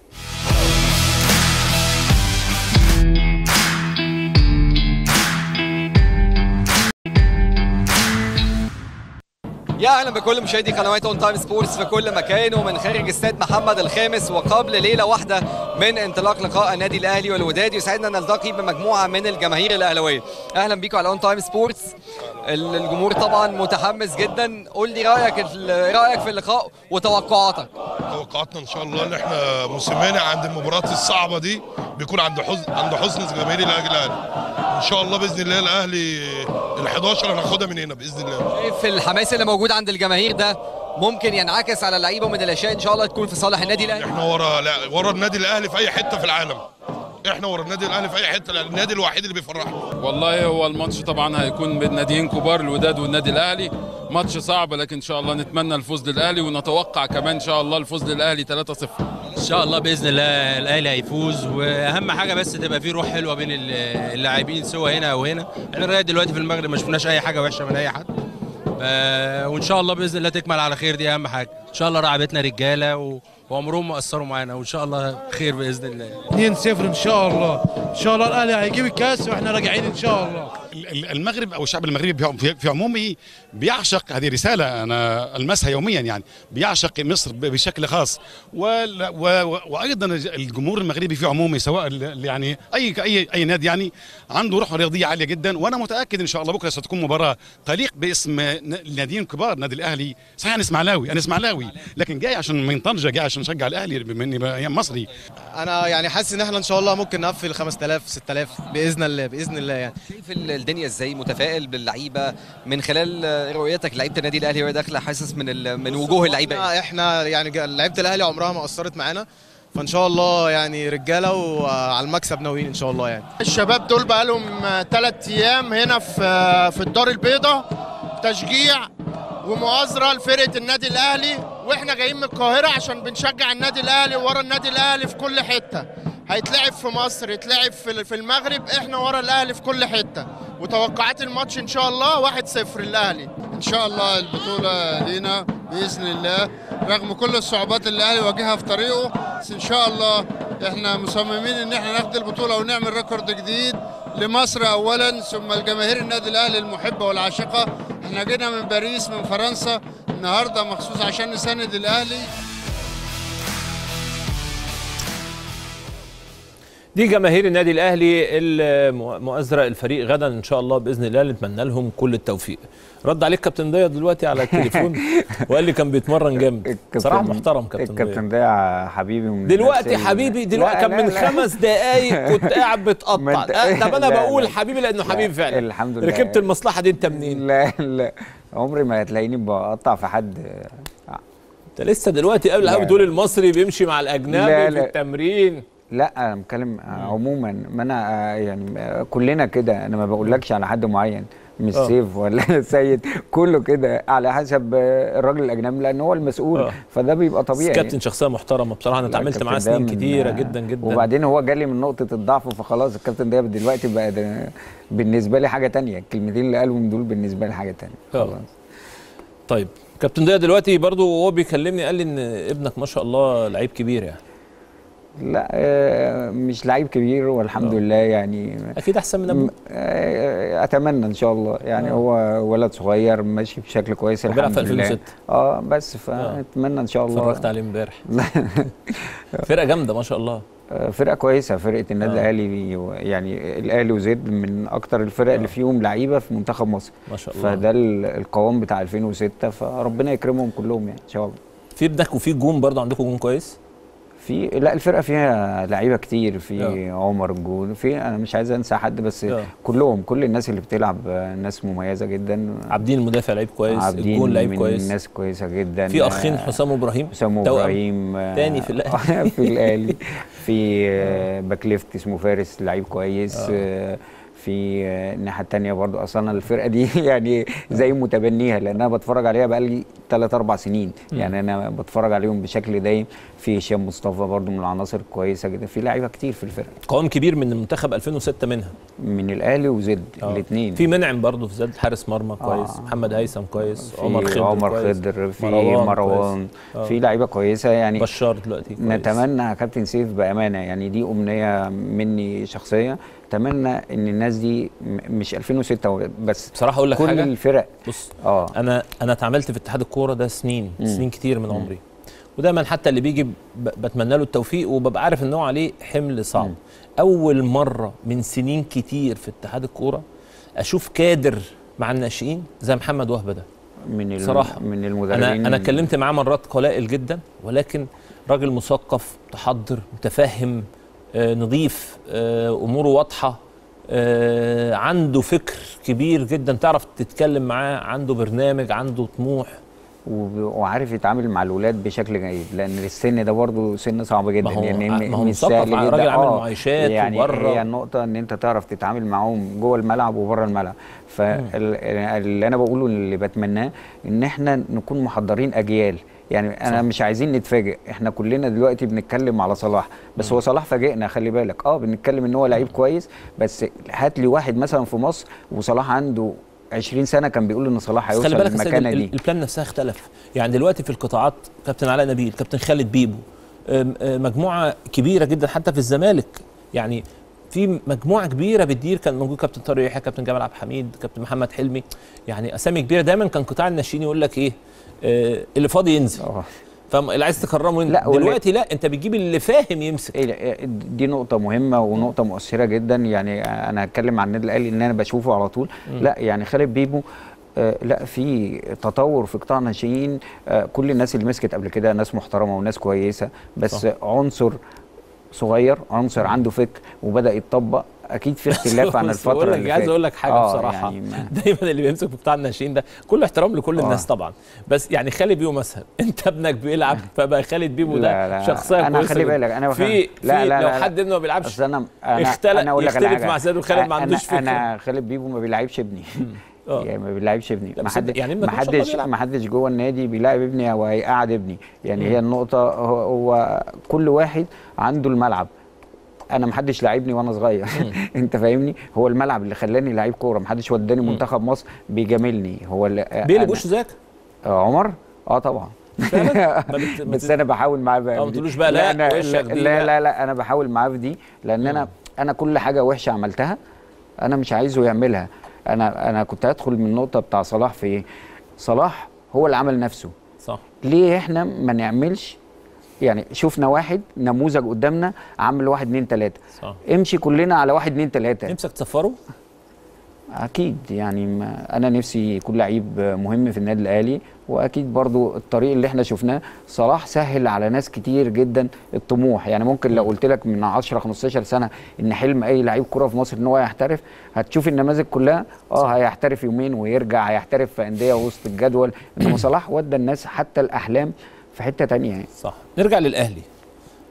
يا أهلا بكل مشاهدي قنوات اون تايم سبورتس في كل مكان ومن خارج استاد محمد الخامس وقبل ليلة واحدة من انطلاق لقاء النادي الأهلي والوداد يسعدنا نلتقي بمجموعة من الجماهير الأهلاوية. أهلا بيكم على اون تايم سبورتس ال- الجمهور طبعا متحمس جدا. قول لي رأيك رأيك في اللقاء وتوقعاتك. توقعاتنا إن شاء الله إن إحنا موسيماني عند المباريات الصعبة دي بيكون عند حسن عند حسن جماهير الاهلي الأهلي. إن شاء الله بإذن الله الأهلي ال 11 هناخدها من هنا بإذن الله. شايف الحماس اللي موجود عند الجماهير ده ممكن ينعكس على اللعيبة ومن الأشياء إن شاء الله تكون في صالح النادي الأهلي. إحنا ورا لا ورا النادي الأهلي في أي حتة في العالم. إحنا ورا النادي الأهلي في أي حتة النادي الوحيد اللي بيفرحنا. والله هو الماتش طبعا هيكون بين ناديين كبار الوداد والنادي الأهلي. ماتش صعب لكن إن شاء الله نتمنى الفوز للأهلي ونتوقع كمان إن شاء الله الفوز للأهلي 3-0 إن شاء الله بإذن الله الأهلي هيفوز وأهم حاجة بس تبقى في روح حلوة بين ال- اللاعبين سواء هنا أو هنا. إحنا لغاية دلوقتي في المغرب ما شفناش أي حاجة وحشة من أي حد. وإن شاء الله بإذن الله تكمل على خير دي أهم حاجة. إن شاء الله لعبتنا رجالة و... وعمرهم ما قصروا معانا وإن شاء الله خير بإذن الله. 2-0 إن شاء الله. إن شاء الله الأهلي هيجيب الكاس وإحنا راجعين إن شاء الله. ال- المغرب أو الشعب المغربي في- في- في عمومه بيعشق هذه رساله أنا ألمسها يوميا يعني بيعشق مصر بشكل خاص. وال- و- و- وأيضا الجمهور المغربي في عمومه سواء ال- يعني اي اي أي نادي يعني عنده روح رياضية عالية جدا. وأنا متأكد إن شاء الله بكرة ستكون مباراة تليق باسم ناديين كبار نادي الأهلي. صحيح أنا اسماعيلاوي أنا اسماعيلاوي لكن جاي عشان من طنجة جاي عشان اشجع الأهلي بما اني مصري. أنا يعني حاسس إن إحنا إن شاء الله ممكن نقفل 5000 6000 بإذن الله بإذن الله يعني. الدنيا إزاي متفائل باللعيبة من خلال رؤيتك؟ لعيبة النادي الأهلي وهي داخلة حاسس من ال- من وجوه اللعيبة؟ إحنا, إحنا يعني لعيبة الأهلي عمرها ما قصرت معانا فإن شاء الله يعني رجالة وعلى المكسب ناويين إن شاء الله يعني. الشباب دول بقى لهم ثلاث أيام هنا في في الدار البيضاء تشجيع ومؤازرة لفرقة النادي الأهلي وإحنا جايين من القاهرة عشان بنشجع النادي الأهلي ورا النادي الأهلي في كل حتة. هيتلعب في مصر يتلعب في المغرب إحنا ورا الأهلي في كل حتة. وتوقعات الماتش إن شاء الله 1-0 الاهلي إن شاء الله البطولة لينا بإذن الله. رغم كل الصعوبات اللي الأهلي واجهها في طريقه بس إن شاء الله إحنا مصممين إن إحنا ناخد البطولة ونعمل ريكورد جديد لمصر اولا ثم الجماهير النادي الأهلي المحبة والعاشقة. إحنا جينا من باريس من فرنسا النهارده مخصوص عشان نساند الأهلي. دي جماهير النادي الأهلي المؤازرة الفريق غدا إن شاء الله بإذن الله نتمنى لهم كل التوفيق رد عليك كابتن ضياء دلوقتي على التليفون <laughs> وقال لي كان بيتمرن جامد صراحة محترم كابتن ضياء الكابتن ضياء حبيبي من دلوقتي حبيبي دلوقتي كان من لا. خمس دقايق كنت <laughs> قاعد بتقطع آه، طب أنا بقول. حبيبي لأنه لا، حبيبي فعلا الحمد لله. ركبت المصلحة دي أنت منين لا لا عمري ما هتلاقيني بقطع في حد أنت لسه دلوقتي قبل لا. بتقول المصري بيمشي مع الأجنبي لا، في. التمرين لا أنا بتكلم عموما. ما أنا آه، يعني آه، كلنا كده. أنا ما بقولكش على حد معين مش آه. سيف ولا <laughs> سيد. كله كده على حسب الراجل الأجنبي لأن هو المسؤول. آه. فده بيبقى طبيعي. كابتن شخصية محترمة بصراحة. أنا اتعاملت معاه ده سنين كتيرة جدا جدا. وبعدين هو جالي من نقطة الضعف فخلاص الكابتن ده دلوقتي بقى ده بالنسبة لي حاجة تانية. الكلمتين اللي قالهم دول بالنسبة لي حاجة تانية. خلاص. طيب كابتن ضياء دلوقتي برضو وهو بيكلمني قال لي إن ابنك ما شاء الله لعيب كبير يعني. لا آه، مش لعيب كبير والحمد آه. لله يعني. أكيد أحسن من ابوه آه، أتمنى إن شاء الله. يعني آه. هو ولد صغير ماشي بشكل كويس الحمد في لله. 2006 آه بس فأتمنى إن شاء الله. اتفرجت عليه امبارح. <laughs> فرقة جامدة ما شاء الله. آه، فرقة كويسة. فرقة النادي آه. الأهلي يعني الأهلي وزد من أكتر الفرق اللي فيهم لعيبة في منتخب مصر. ما شاء الله. فده ال- القوام بتاع 2006 فربنا يكرمهم كلهم يعني إن شاء الله. في ابنك وفي جون برضه عندكم جون كويس؟ في لا الفرقة فيها لعيبة كتير في آه. عمر الجول في أنا مش عايز أنسى حد بس آه. كلهم كل الناس اللي بتلعب ناس مميزة جدا عابدين المدافع لعيب كويس عابدين الجون لعيب كويس ناس كويسة جدا في أخين حسام وابراهيم حسام توأم. إبراهيم آه، تاني في الأهلي. <laughs> في الأهلي <laughs> في آه، back left اسمه فارس لعيب كويس آه، في آه، الناحية الثانية برضو. أصلا الفرقة دي <laughs> يعني زي متبنيها لأن أنا بتفرج عليها بقالي 3 4 سنين. يعني أنا بتفرج عليهم بشكل دايم. في هشام مصطفى برضو من العناصر الكويسه جدا. في لعيبة كتير في الفرقة. قوام كبير من المنتخب 2006 منها. من الأهلي وزد آه. الاثنين في منعم برضه في زاد حارس مرمى كويس. آه. محمد هيثم كويس. عمر خضر عمر. خضر في مروان. آه. في لعيبة كويسة يعني. بشار دلوقتي كويس. نتمنى كابتن سيف بأمانة. يعني دي أمنية مني شخصيه أتمنى إن الناس دي مش 2006 بس بصراحة أقول لك كل حاجة. الفرق. بص آه. أنا أنا اتعاملت في اتحاد الكورة ده سنين مم. سنين كتير من عمري. ودايما حتى اللي بيجي بتمنى له التوفيق وببقى عارف إن هو عليه حمل صعب. مم. أول مرة من سنين كتير في اتحاد الكورة أشوف كادر مع الناشئين زي محمد وهبه ده. من صراحة. من المدربين أنا أنا اتكلمت معاه مرات قلائل جدا ولكن راجل مثقف متحضر متفهم نظيف آه، أموره واضحة آه، عنده فكر كبير جدا تعرف تتكلم معاه عنده برنامج عنده طموح. وعارف يتعامل مع الولاد بشكل جيد لأن السن ده برضه سن صعب جدا. ما هو- يعني ما هو مش سهل جدا. راجل عامل آه، معايشات يعني وبره. هي النقطة إن أنت تعرف تتعامل معاهم جوه الملعب وبره الملعب. فاللي أنا بقوله اللي بتمناه إن إحنا نكون محضرين أجيال. يعني أنا صح. مش عايزين نتفاجئ. إحنا كلنا دلوقتي بنتكلم على صلاح. بس هو صلاح فاجئنا خلي بالك. آه بنتكلم إن هو لعيب كويس بس هات لي واحد مثلا في مصر وصلاح عنده 20 سنة كان بيقول إن صلاح هيوصل للمكانة دي. ال- البلان نفسها اختلف. يعني دلوقتي في القطاعات كابتن علاء نبيل كابتن خالد بيبو مجموعة كبيرة جدا حتى في الزمالك. يعني في مجموعة كبيرة بتدير كان موجود كابتن طارق يحيى كابتن جمال عبد الحميد كابتن محمد حلمي. يعني أسامي كبيرة. دايما كان قطاع الناشئين يقول لك إيه؟ اللي فاضي ينزل. آه فاللي عايز تكرمه لا، دلوقتي لا انت بتجيب اللي فاهم يمسك. إيه لا، دي نقطة مهمة ونقطة مؤثرة جدا. يعني أنا هتكلم عن النادي الأهلي إن أنا بشوفه على طول. لا يعني خالد بيبو آه لا في تطور في قطاع الناشئين. آه كل الناس اللي مسكت قبل كده ناس محترمة وناس كويسة. بس صح. عنصر صغير عنصر عنده فكر وبدأ يتطبق. أكيد في اختلاف عن لك- اللي عايز. أقول لك حاجة آه، بصراحة يعني ما- <laughs> دايما اللي بيمسك قطاع الناشئين ده كل احترام لكل آه. الناس طبعا بس يعني خالد بيبو مثلا <laughs> أنت ابنك بيلعب <laughs> فبقى خالد بيبو ده لا لا شخصية أنا خلي. بالك أنا في بخلي- في لو حد ابنه ما بيلعبش أنا أنا اختلف- يختلف مع زياد وخالد ما عندوش فكرة. أنا خالد بيبو ما بيلعبش ابني آه. يعني ما بيلعبش ابني لا ما حد يعني ما حدش. ما حدش جوه النادي بيلاعب ابني أو هيقعد ابني يعني هي النقطة هو كل واحد عنده الملعب أنا ما حدش لاعبني وأنا صغير. <laughs> أنت فاهمني؟ هو الملعب اللي خلاني لعيب كورة. ما حدش وداني منتخب مصر بيجاملني. هو اللي بيلي بوش ذاك آه، عمر؟ آه طبعا. <laughs> بت- بس أنا بحاول معاه بقى. آه، ما. تقولوش بقى لا، دي لا لا. لا. لا أنا بحاول معاه في دي لأن أنا أنا كل حاجة وحشة عملتها. أنا مش عايزه يعملها. أنا أنا كنت هدخل من النقطة بتاع صلاح في إيه؟ صلاح هو اللي عمل نفسه. صح. ليه إحنا ما نعملش يعني شفنا واحد نموذج قدامنا عامل واحد اتنين تلاتة. صح. امشي كلنا على واحد اتنين تلاتة. نفسك تسفره؟ أكيد يعني ما أنا نفسي يكون لعيب مهم في النادي الأهلي وأكيد برضو الطريق اللي إحنا شفناه صلاح سهل على ناس كتير جدا الطموح. يعني ممكن لو قلت لك من 10 15 سنة إن حلم أي لعيب كرة في مصر إن هو يحترف هتشوف النماذج كلها. آه هيحترف يومين ويرجع هيحترف في أندية وسط الجدول. إنما صلاح ودى الناس حتى الأحلام في حتة تانية يعني. صح. نرجع للأهلي.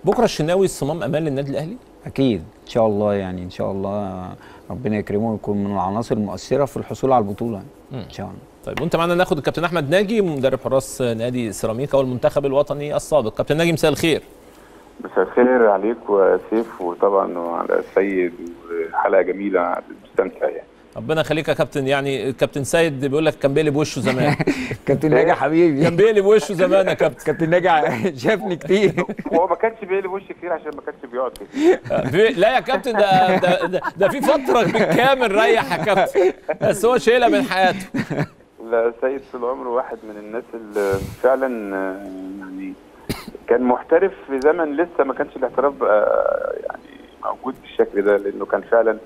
بكرة الشناوي الصمام أمان للنادي الأهلي؟ أكيد. إن شاء الله يعني إن شاء الله ربنا يكرمه ويكون من العناصر المؤثرة في الحصول على البطولة مم. إن شاء الله. طيب وأنت معانا ناخد الكابتن أحمد ناجي مدرب حراس نادي سيراميكا والمنتخب الوطني السابق. كابتن ناجي مساء الخير. مساء الخير عليك وسيف وطبعا وعلى السيد وحلقة جميلة بستمتع يعني. ربنا يخليك يا كابتن. يعني الكابتن سيد بيقول لك كان بيقلب وشه زمان. <laughs> كابتن ناجي حبيبي. كان بيقلب وشه زمان يا كابتن. كابتن ناجي شافني كتير. <laughs> هو ما كانش بيقلب وش كتير عشان ما كانش بيقعد. <laughs> كتير لا يا كابتن ده ده, ده, ده في فترة بالكامل ريح يا كابتن. بس هو شايلها من حياته. لا سيد طول عمره واحد من الناس اللي فعلا يعني كان محترف في زمن لسه ما كانش الاحتراف يعني موجود بالشكل ده لأنه كان فعلا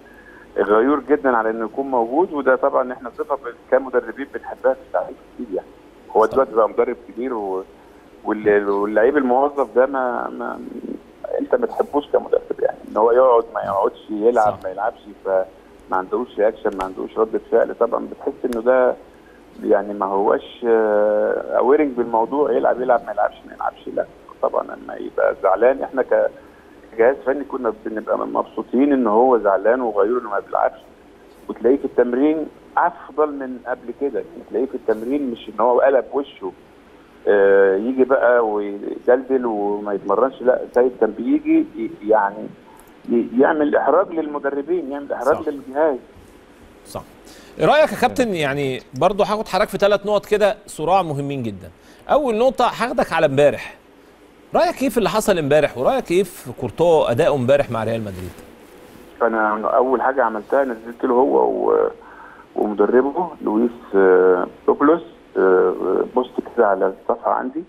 غيور جدا على إنه يكون موجود وده طبعا إحنا صفة كمدربين بنحبها في التعليم كتير يعني. هو دلوقتي بقى مدرب كبير و... واللعيب الموظف ده ما, ما أنت ما تحبوش كمدرب يعني. إن هو يقعد ما يقعدش يلعب ما يلعبش فما عندوش reaction ما عندوش ردة فعل. طبعا بتحس إنه ده يعني ما هوش caring بالموضوع يلعب يلعب ما يلعبش ما يلعبش لا. طبعا لما يبقى زعلان إحنا ك- كجهاز فني كنا بنبقى مبسوطين إن هو زعلان وغيور إنه ما بيلعبش. وتلاقيه في التمرين أفضل من قبل كده. تلاقيه في التمرين مش إن هو قلب وشه آه، يجي بقى ويدلدل وما يتمرنش لأ سيد كان بيجي يعني يعمل إحراج للمدربين يعمل إحراج صح. للجهاز. صح. إيه رأيك يا كابتن؟ يعني برضه هاخد حضرتك في ثلاث نقط كده صراع مهمين جدا. أول نقطة هاخدك على امبارح. رأيك إيه في اللي حصل إمبارح؟ ورأيك إيه في كورتوا أداؤه إمبارح مع ريال مدريد؟ فانا أول حاجة عملتها نزلت له هو و- ومدربه لويس آه، بوبولوس آه، post كده على الصفحة عندي.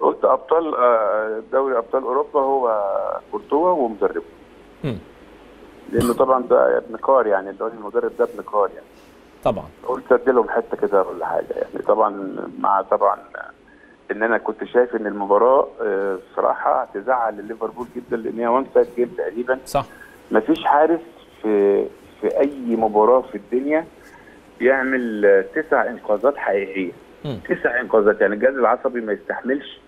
قلت أبطال آه، دوري أبطال أوروبا هو كورتوا ومدربه. لأنه طبعا ده ابن كار يعني اللي هو المدرب ده ابن كار يعني. طبعا. قلت أديلهم حتة كده ولا حاجة يعني. طبعا مع طبعا إن أنا كنت شايف إن المباراة آه، بصراحة هتزعل الليفربول جدا لأن هي one side game تقريبا. صح. مفيش حارس في في أي مباراة في الدنيا يعمل تسع إنقاذات حقيقية. تسع إنقاذات يعني الجهاز العصبي ما يستحملش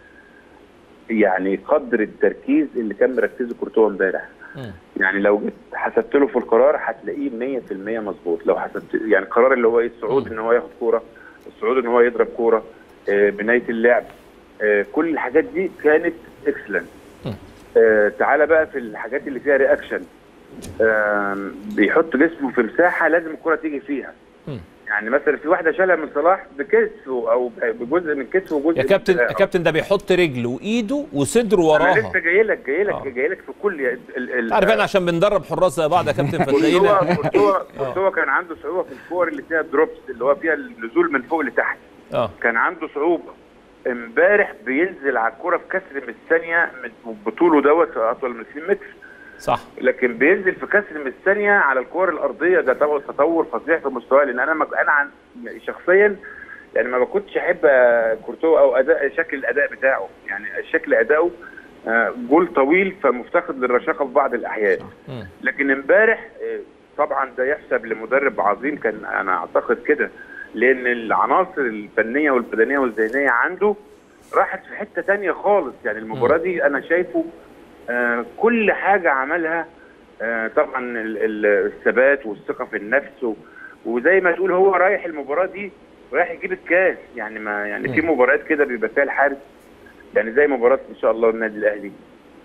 يعني قدر التركيز اللي كان مركزه كورتوا امبارح. يعني لو جيت حسبت له في القرار هتلاقيه 100% مظبوط. لو حسبت يعني القرار اللي هو إيه الصعود إن هو ياخد كورة الصعود إن هو يضرب كورة. بناية اللعب آه، كل الحاجات دي كانت excellent. آه تعالى بقى في الحاجات اللي فيها reaction آه بيحط جسمه في مساحة لازم الكرة تيجي فيها. يعني مثلا في واحدة شالها من صلاح بكتفه أو بجزء من كتفه وجزء يا كابتن. يا كابتن ده بيحط رجله وإيده وصدره أنا وراها لسه جاي لك جاي لك آه. جاي لك في كل ال- ال- عارف أنا عشان بندرب حراس زي بعض يا كابتن <laughs> فتلاقينا كورتوا كان عنده صعوبة في الكور اللي فيها drops اللي هو فيها النزول من فوق لتحت آه. كان عنده صعوبة. امبارح بينزل على الكوره في كسر من الثانية بطوله دوت أطول من 200 متر. صح. لكن بينزل في كسر من الثانية على الكور الأرضية. ده طبعا تطور فظيع في مستواه. لأن أنا ما أنا عن شخصيا يعني ما كنتش أحب كورتوا أو أداء شكل الأداء بتاعه. يعني شكل أداؤه آه، جول طويل فمفتقد للرشاقة في بعض الأحيان. لكن امبارح آه، طبعا ده يحسب لمدرب عظيم. كان أنا أعتقد كده. لأن العناصر الفنية والبدنية والذهنية عنده راحت في حتة تانية خالص. يعني المباراة دي أنا شايفه آه، كل حاجة عملها آه، طبعا ال- ال- الثبات والثقة في النفس وزي ما تقول هو رايح المباراة دي رايح يجيب الكاس. يعني ما يعني في مباريات كده بيبقى فيها الحارس. يعني زي مباراة إن شاء الله النادي الأهلي.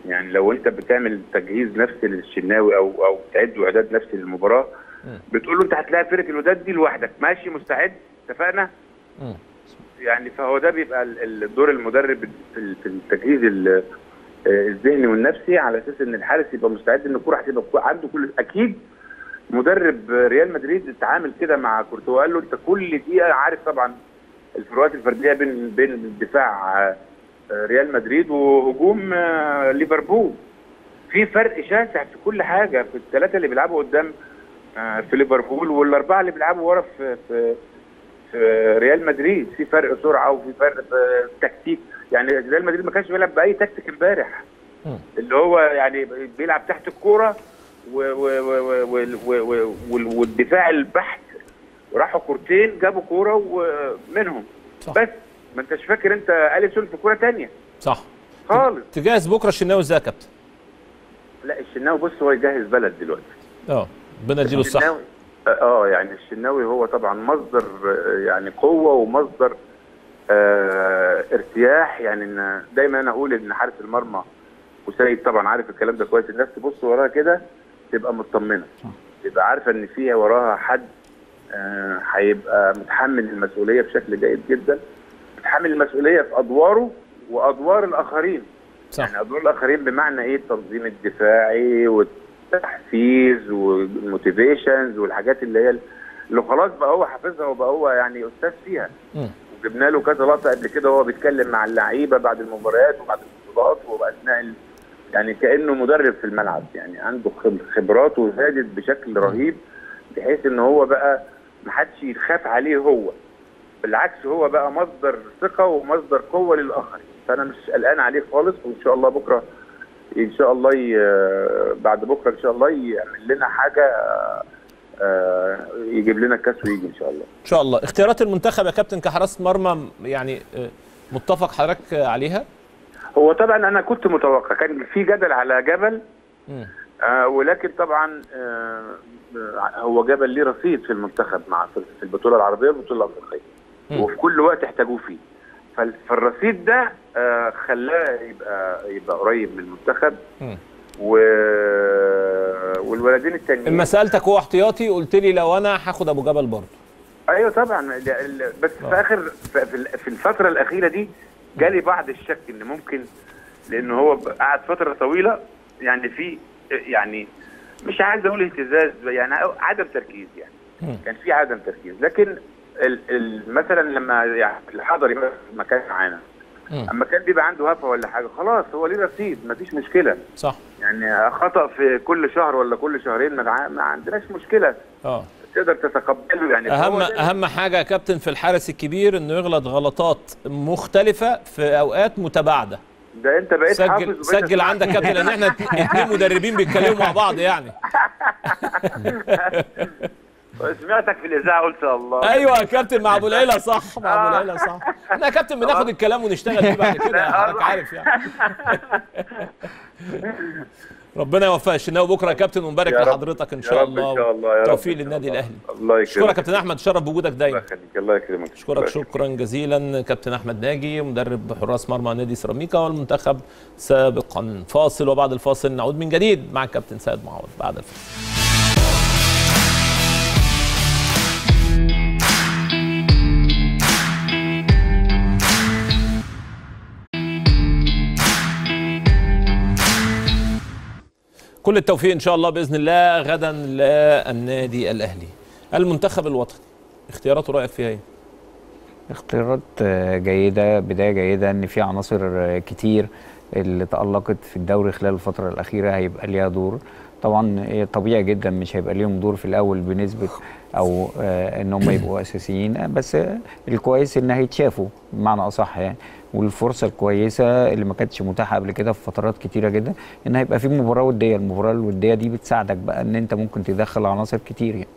يعني لو أنت بتعمل تجهيز نفسي للشناوي أو أو تعد إعداد نفسي للمباراة بتقول له انت هتلاعب فرقه الوداد دي لوحدك. ماشي مستعد. اتفقنا. يعني فهو ده بيبقى ال- ال- دور المدرب في ال- في التجهيز ال- آه، الذهني والنفسي على أساس إن الحارس يبقى مستعد إن الكوره هتبقى عنده كل أكيد مدرب ريال مدريد اتعامل كده مع كورتوا قال له أنت كل دقيقة عارف طبعا الفروقات الفردية بين بين دفاع آه، ريال مدريد وهجوم آه، ليفربول. في فرق شاسع في كل حاجة في الثلاثة اللي بيلعبوا قدام في ليفربول والأربعة اللي بيلعبوا ورا في في في ريال مدريد. في فرق سرعة وفي فرق في تكتيك. يعني ريال مدريد ما كانش بيلعب بأي تكتيك امبارح. اللي هو يعني بيلعب تحت الكورة والدفاع البحت. راحوا كورتين جابوا كورة ومنهم بس ما انتش فاكر انت أليسون في كورة تانية؟ صح. خالص. تجهز بكرة الشناوي إزاي يا كابتن لا الشناوي بص هو يجهز بلد دلوقتي. آه. ربنا يديله الصحه آه يعني الشناوي هو طبعا مصدر آه، يعني قوة ومصدر آه ارتياح. يعني إن دايما أنا أقول إن حارس المرمى وسيد طبعا عارف الكلام ده كويس. الناس تبص وراها كده تبقى مطمنة. تبقى عارفة إن فيها وراها حد آه، هيبقى متحمل المسؤولية بشكل جيد جدا. متحمل المسؤولية في أدواره وأدوار الآخرين. صح. يعني أدوار الآخرين بمعنى إيه؟ التنظيم الدفاعي والتحفيز والموتيفيشنز والحاجات اللي هي اللي خلاص بقى هو حافظها وبقى هو يعني أستاذ فيها. وجبنا له كذا لقطة قبل كده وهو بيتكلم مع اللعيبة بعد المباريات وبعد البطولات واثناء. يعني كأنه مدرب في الملعب يعني عنده خب- خبراته زادت بشكل رهيب بحيث إن هو بقى ما حدش يخاف عليه هو بالعكس هو بقى مصدر ثقة ومصدر قوة للآخرين فأنا مش قلقان عليه خالص وإن شاء الله بكرة إن شاء الله. بعد بكرة إن شاء الله يعمل لنا حاجة آه، يجيب لنا الكاس ويجي إن شاء الله إن شاء الله اختيارات المنتخب يا كابتن كحراسه مرمى يعني آه، متفق حضرتك عليها هو طبعا أنا كنت متوقع كان في جدل على جبل. آه ولكن طبعا آه هو جبل ليه رصيد في المنتخب مع في البطولة العربية والبطولة الأفريقية. وفي كل وقت احتاجوه فيه فالرصيد ده آه خلاه يبقى يبقى قريب من المنتخب. و... والولدين التانيين. إما سألتك هو احتياطي قلت لي لو أنا هاخد أبو جبل برضه. أيوه طبعا. بس في آخر في في ال- في الفترة الأخيرة دي جالي بعض الشك إن ممكن لأن هو قعد فترة طويلة. يعني في يعني مش عايز أقول اهتزاز يعني عدم تركيز يعني. كان في عدم تركيز. لكن مثلا لما يعني الحضري مثلاً لما كان معانا. أما كان بيبقى عنده هفه ولا حاجة خلاص هو ليه رصيد مفيش مشكلة. صح. يعني خطأ في كل شهر ولا كل شهرين ما, عندناش مشكلة. آه. تقدر تتقبله يعني. أهم أهم حاجة يا كابتن في الحارس الكبير إنه يغلط غلطات مختلفة في أوقات متباعدة. ده أنت بقيت حافظ سجل وبقيت <laughs> سجل. عندك كابتن لأن إحنا اثنين مدربين بيتكلموا مع بعض يعني. <laughs> سمعتك في الإذاعة قلت الله. أيوه يا كابتن مع أبو العيله صح مع أبو العيله صح. إحنا يا كابتن بناخد الكلام ونشتغل فيه بعد كده حضرتك عارف يعني. ربنا يوفقك. الشناوي بكرة يا كابتن رب. لحضرتك إن شاء الله. شاء الله، يا رب توفيق للنادي الله. الأهلي. الله أشكرك يكرمك كابتن أحمد. تشرف بوجودك دايما. الله يكرمك أشكرك شكرا جزيلا. كابتن أحمد ناجي مدرب حراس مرمى نادي سيراميكا والمنتخب سابقا. فاصل وبعد الفاصل نعود من جديد مع الكابتن سيد معوض بعد الفاصل. كل التوفيق إن شاء الله بإذن الله غدا للنادي الأهلي. المنتخب الوطني اختياراته رأيك فيها إيه؟ اختيارات آه، جيدة بداية جيدة إن في عناصر آه، كتير اللي تألقت في الدوري خلال الفترة الأخيرة هيبقى ليها دور. طبعا آه، طبيعي جدا مش هيبقى ليهم دور في الأول بنسبة أو آه، إن هم يبقوا أساسيين. آه، بس الكويس إن هيتشافوا بمعنى أصح يعني. والفرصة الكويسة اللي ما كانتش متاحة قبل كده في فترات كتيرة جدا إن هيبقى في مباراة ودية. المباراة الودية دي بتساعدك بقى إن أنت ممكن تدخل عناصر كتير يعني.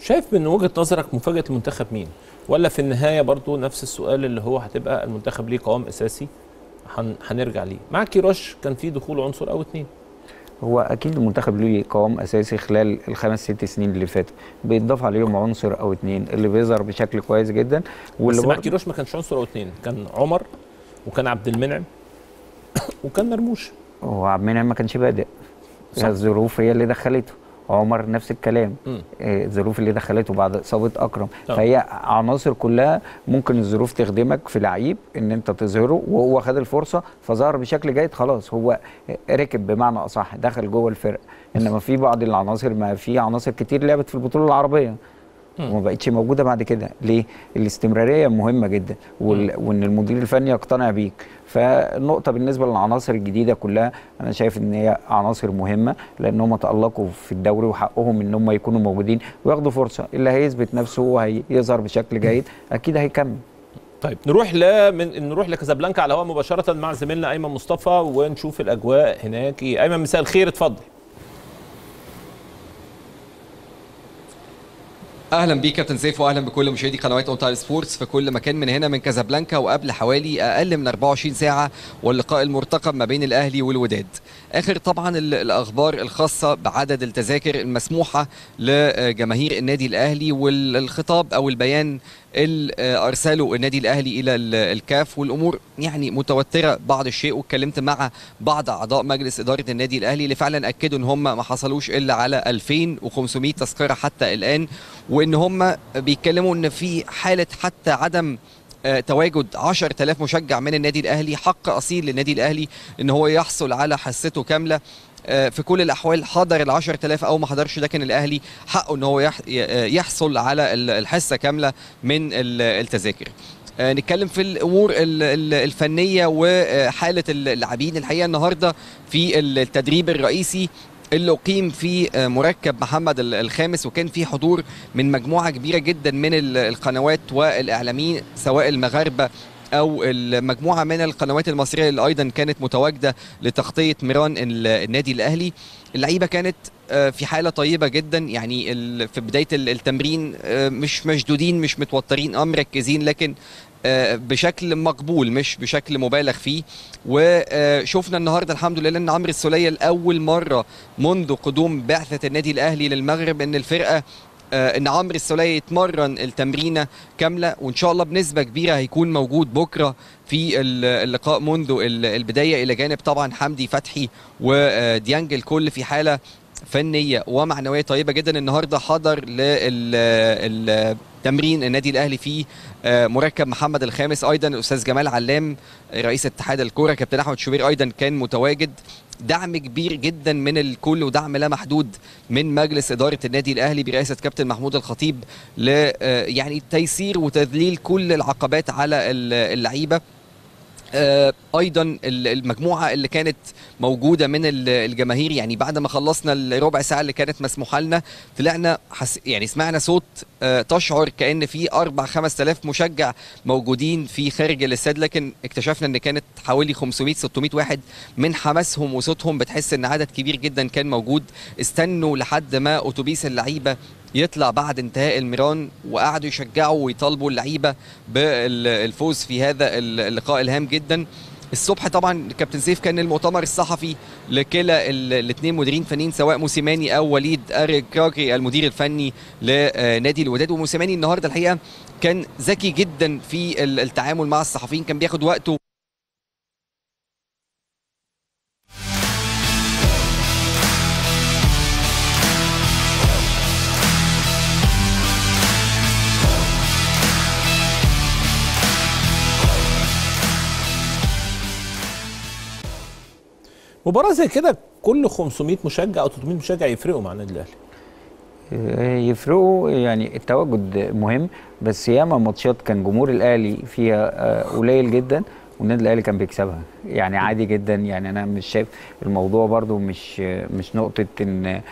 شايف من وجهة نظرك مفاجأة المنتخب مين؟ ولا في النهاية برضو نفس السؤال اللي هو هتبقى المنتخب ليه قوام أساسي؟ هن- هنرجع ليه. مع كيروش كان في دخول عنصر أو اتنين. هو أكيد المنتخب له قوام أساسي خلال الخمس ست سنين اللي فاتوا. بيتضاف عليهم عنصر أو اتنين. اللي بيظهر بشكل كويس جدا واللي بس كيروش ما كانش عنصر أو اتنين. كان عمر وكان عبد المنعم وكان مرموش. هو عبد المنعم ما كانش بادئ. الظروف هي اللي دخلته. عمر نفس الكلام. آه، الظروف اللي دخلته بعد إصابة أكرم. آه. فهي عناصر كلها ممكن الظروف تخدمك في لعيب إن أنت تظهره وهو خد الفرصة فظهر بشكل جيد خلاص هو ركب بمعنى أصح دخل جوه الفرق إنما في بعض العناصر ما في عناصر كتير لعبت في البطولة العربية. وما بقتش موجودة بعد كده. ليه؟ الاستمرارية مهمة جدا. وإن المدير الفني يقتنع بيك. فالنقطه بالنسبة للعناصر الجديدة كلها أنا شايف إن هي عناصر مهمة لأن هم تألقوا في الدوري وحقهم إن هم يكونوا موجودين وياخدوا فرصة. اللي هيثبت نفسه وهيظهر بشكل جيد أكيد هيكمل. طيب نروح ل من نروح لكازابلانكا على الهواء مباشرة مع زميلنا أيمن مصطفى ونشوف الأجواء هناك. أيمن مساء الخير اتفضل. أهلا بيك كابتن سيف واهلا بكل مشاهدي قنوات أون تايم سبورتس في كل مكان من هنا من كازابلانكا وقبل حوالي أقل من 24 ساعة واللقاء المرتقب ما بين الأهلي والوداد. آخر طبعا ال- الأخبار الخاصة بعدد التذاكر المسموحة لجماهير النادي الأهلي والخطاب أو البيان اللي ارسله النادي الأهلي إلى ال- الكاف. والأمور يعني متوترة بعض الشيء واتكلمت مع بعض أعضاء مجلس إدارة النادي الأهلي اللي فعلا أكدوا إن هم ما حصلوش إلا على 2500 تذكرة حتى الآن وإن هم بيتكلموا إن في حالة حتى عدم آه، تواجد 10000 مشجع من النادي الأهلي. حق أصيل للنادي الأهلي إن هو يحصل على حصته كاملة. آه، في كل الأحوال حضر ال 10000 أو ما حضرش ده كان الأهلي حقه إن هو آه، يحصل على ال- الحصة كاملة من ال- التذاكر. آه، نتكلم في الأمور ال- ال- الفنية وحالة اللاعبين. الحقيقة النهارده في التدريب الرئيسي اللي أقيم في آه، مركب محمد ال- الخامس وكان في حضور من مجموعة كبيرة جدا من ال- القنوات والإعلاميين سواء المغاربة أو المجموعة من القنوات المصرية اللي أيضا كانت متواجدة لتغطية ميران ال- النادي الأهلي. اللعيبة كانت آه، في حالة طيبة جدا يعني في بداية ال- التمرين آه، مش مشدودين مش متوترين أه مركزين لكن بشكل مقبول مش بشكل مبالغ فيه. وشفنا النهارده الحمد لله إن عمرو السولية لأول مرة منذ قدوم بعثة النادي الأهلي للمغرب إن الفرقة آه، إن عمرو السولية يتمرن التمرينة كاملة وإن شاء الله بنسبة كبيرة هيكون موجود بكرة في ال- اللقاء منذ ال- البداية إلى جانب طبعا حمدي فتحي وديانج الكل في حالة فنية ومعنوية طيبة جدا. النهارده حضر للتمرين النادي الأهلي في آه، مركب محمد الخامس. أيضا الأستاذ جمال علام رئيس اتحاد الكورة كابتن أحمد شوبير أيضا كان متواجد. دعم كبير جدا من الكل ودعم لا محدود من مجلس إدارة النادي الأهلي برئاسة كابتن محمود الخطيب ل آه، يعني تيسير وتذليل كل العقبات على ال- اللعيبة. أيضا ال- المجموعة اللي كانت موجودة من ال- الجماهير يعني بعد ما خلصنا الربع ساعة اللي كانت مسموحة لنا طلعنا حس يعني سمعنا صوت آه، تشعر كأن في 4 5000 مشجع موجودين في خارج الاستاد لكن اكتشفنا إن كانت حوالي 500 600 واحد من حماسهم وصوتهم بتحس إن عدد كبير جدا كان موجود استنوا لحد ما أتوبيس اللعيبة يطلع بعد انتهاء الميران وقعدوا يشجعوا ويطالبوا اللعيبة بالفوز في هذا اللقاء الهام جدا. الصبح طبعا كابتن سيف كان المؤتمر الصحفي لكلا الاثنين مديرين فنيين سواء موسيماني أو وليد اركراكي المدير الفني لنادي الوداد. وموسيماني النهارده الحقيقة كان ذكي جدا في ال- التعامل مع الصحفيين كان بياخد وقته مباراة زي كده كل 500 مشجع أو 300 مشجع يفرقوا مع النادي الأهلي. آه، يفرقوا يعني التواجد مهم بس ياما ماتشات كان جمهور الأهلي فيها آه، قليل جدا والنادي الأهلي كان بيكسبها. يعني عادي جدا يعني أنا مش شايف الموضوع برضو مش مش نقطة إن آه،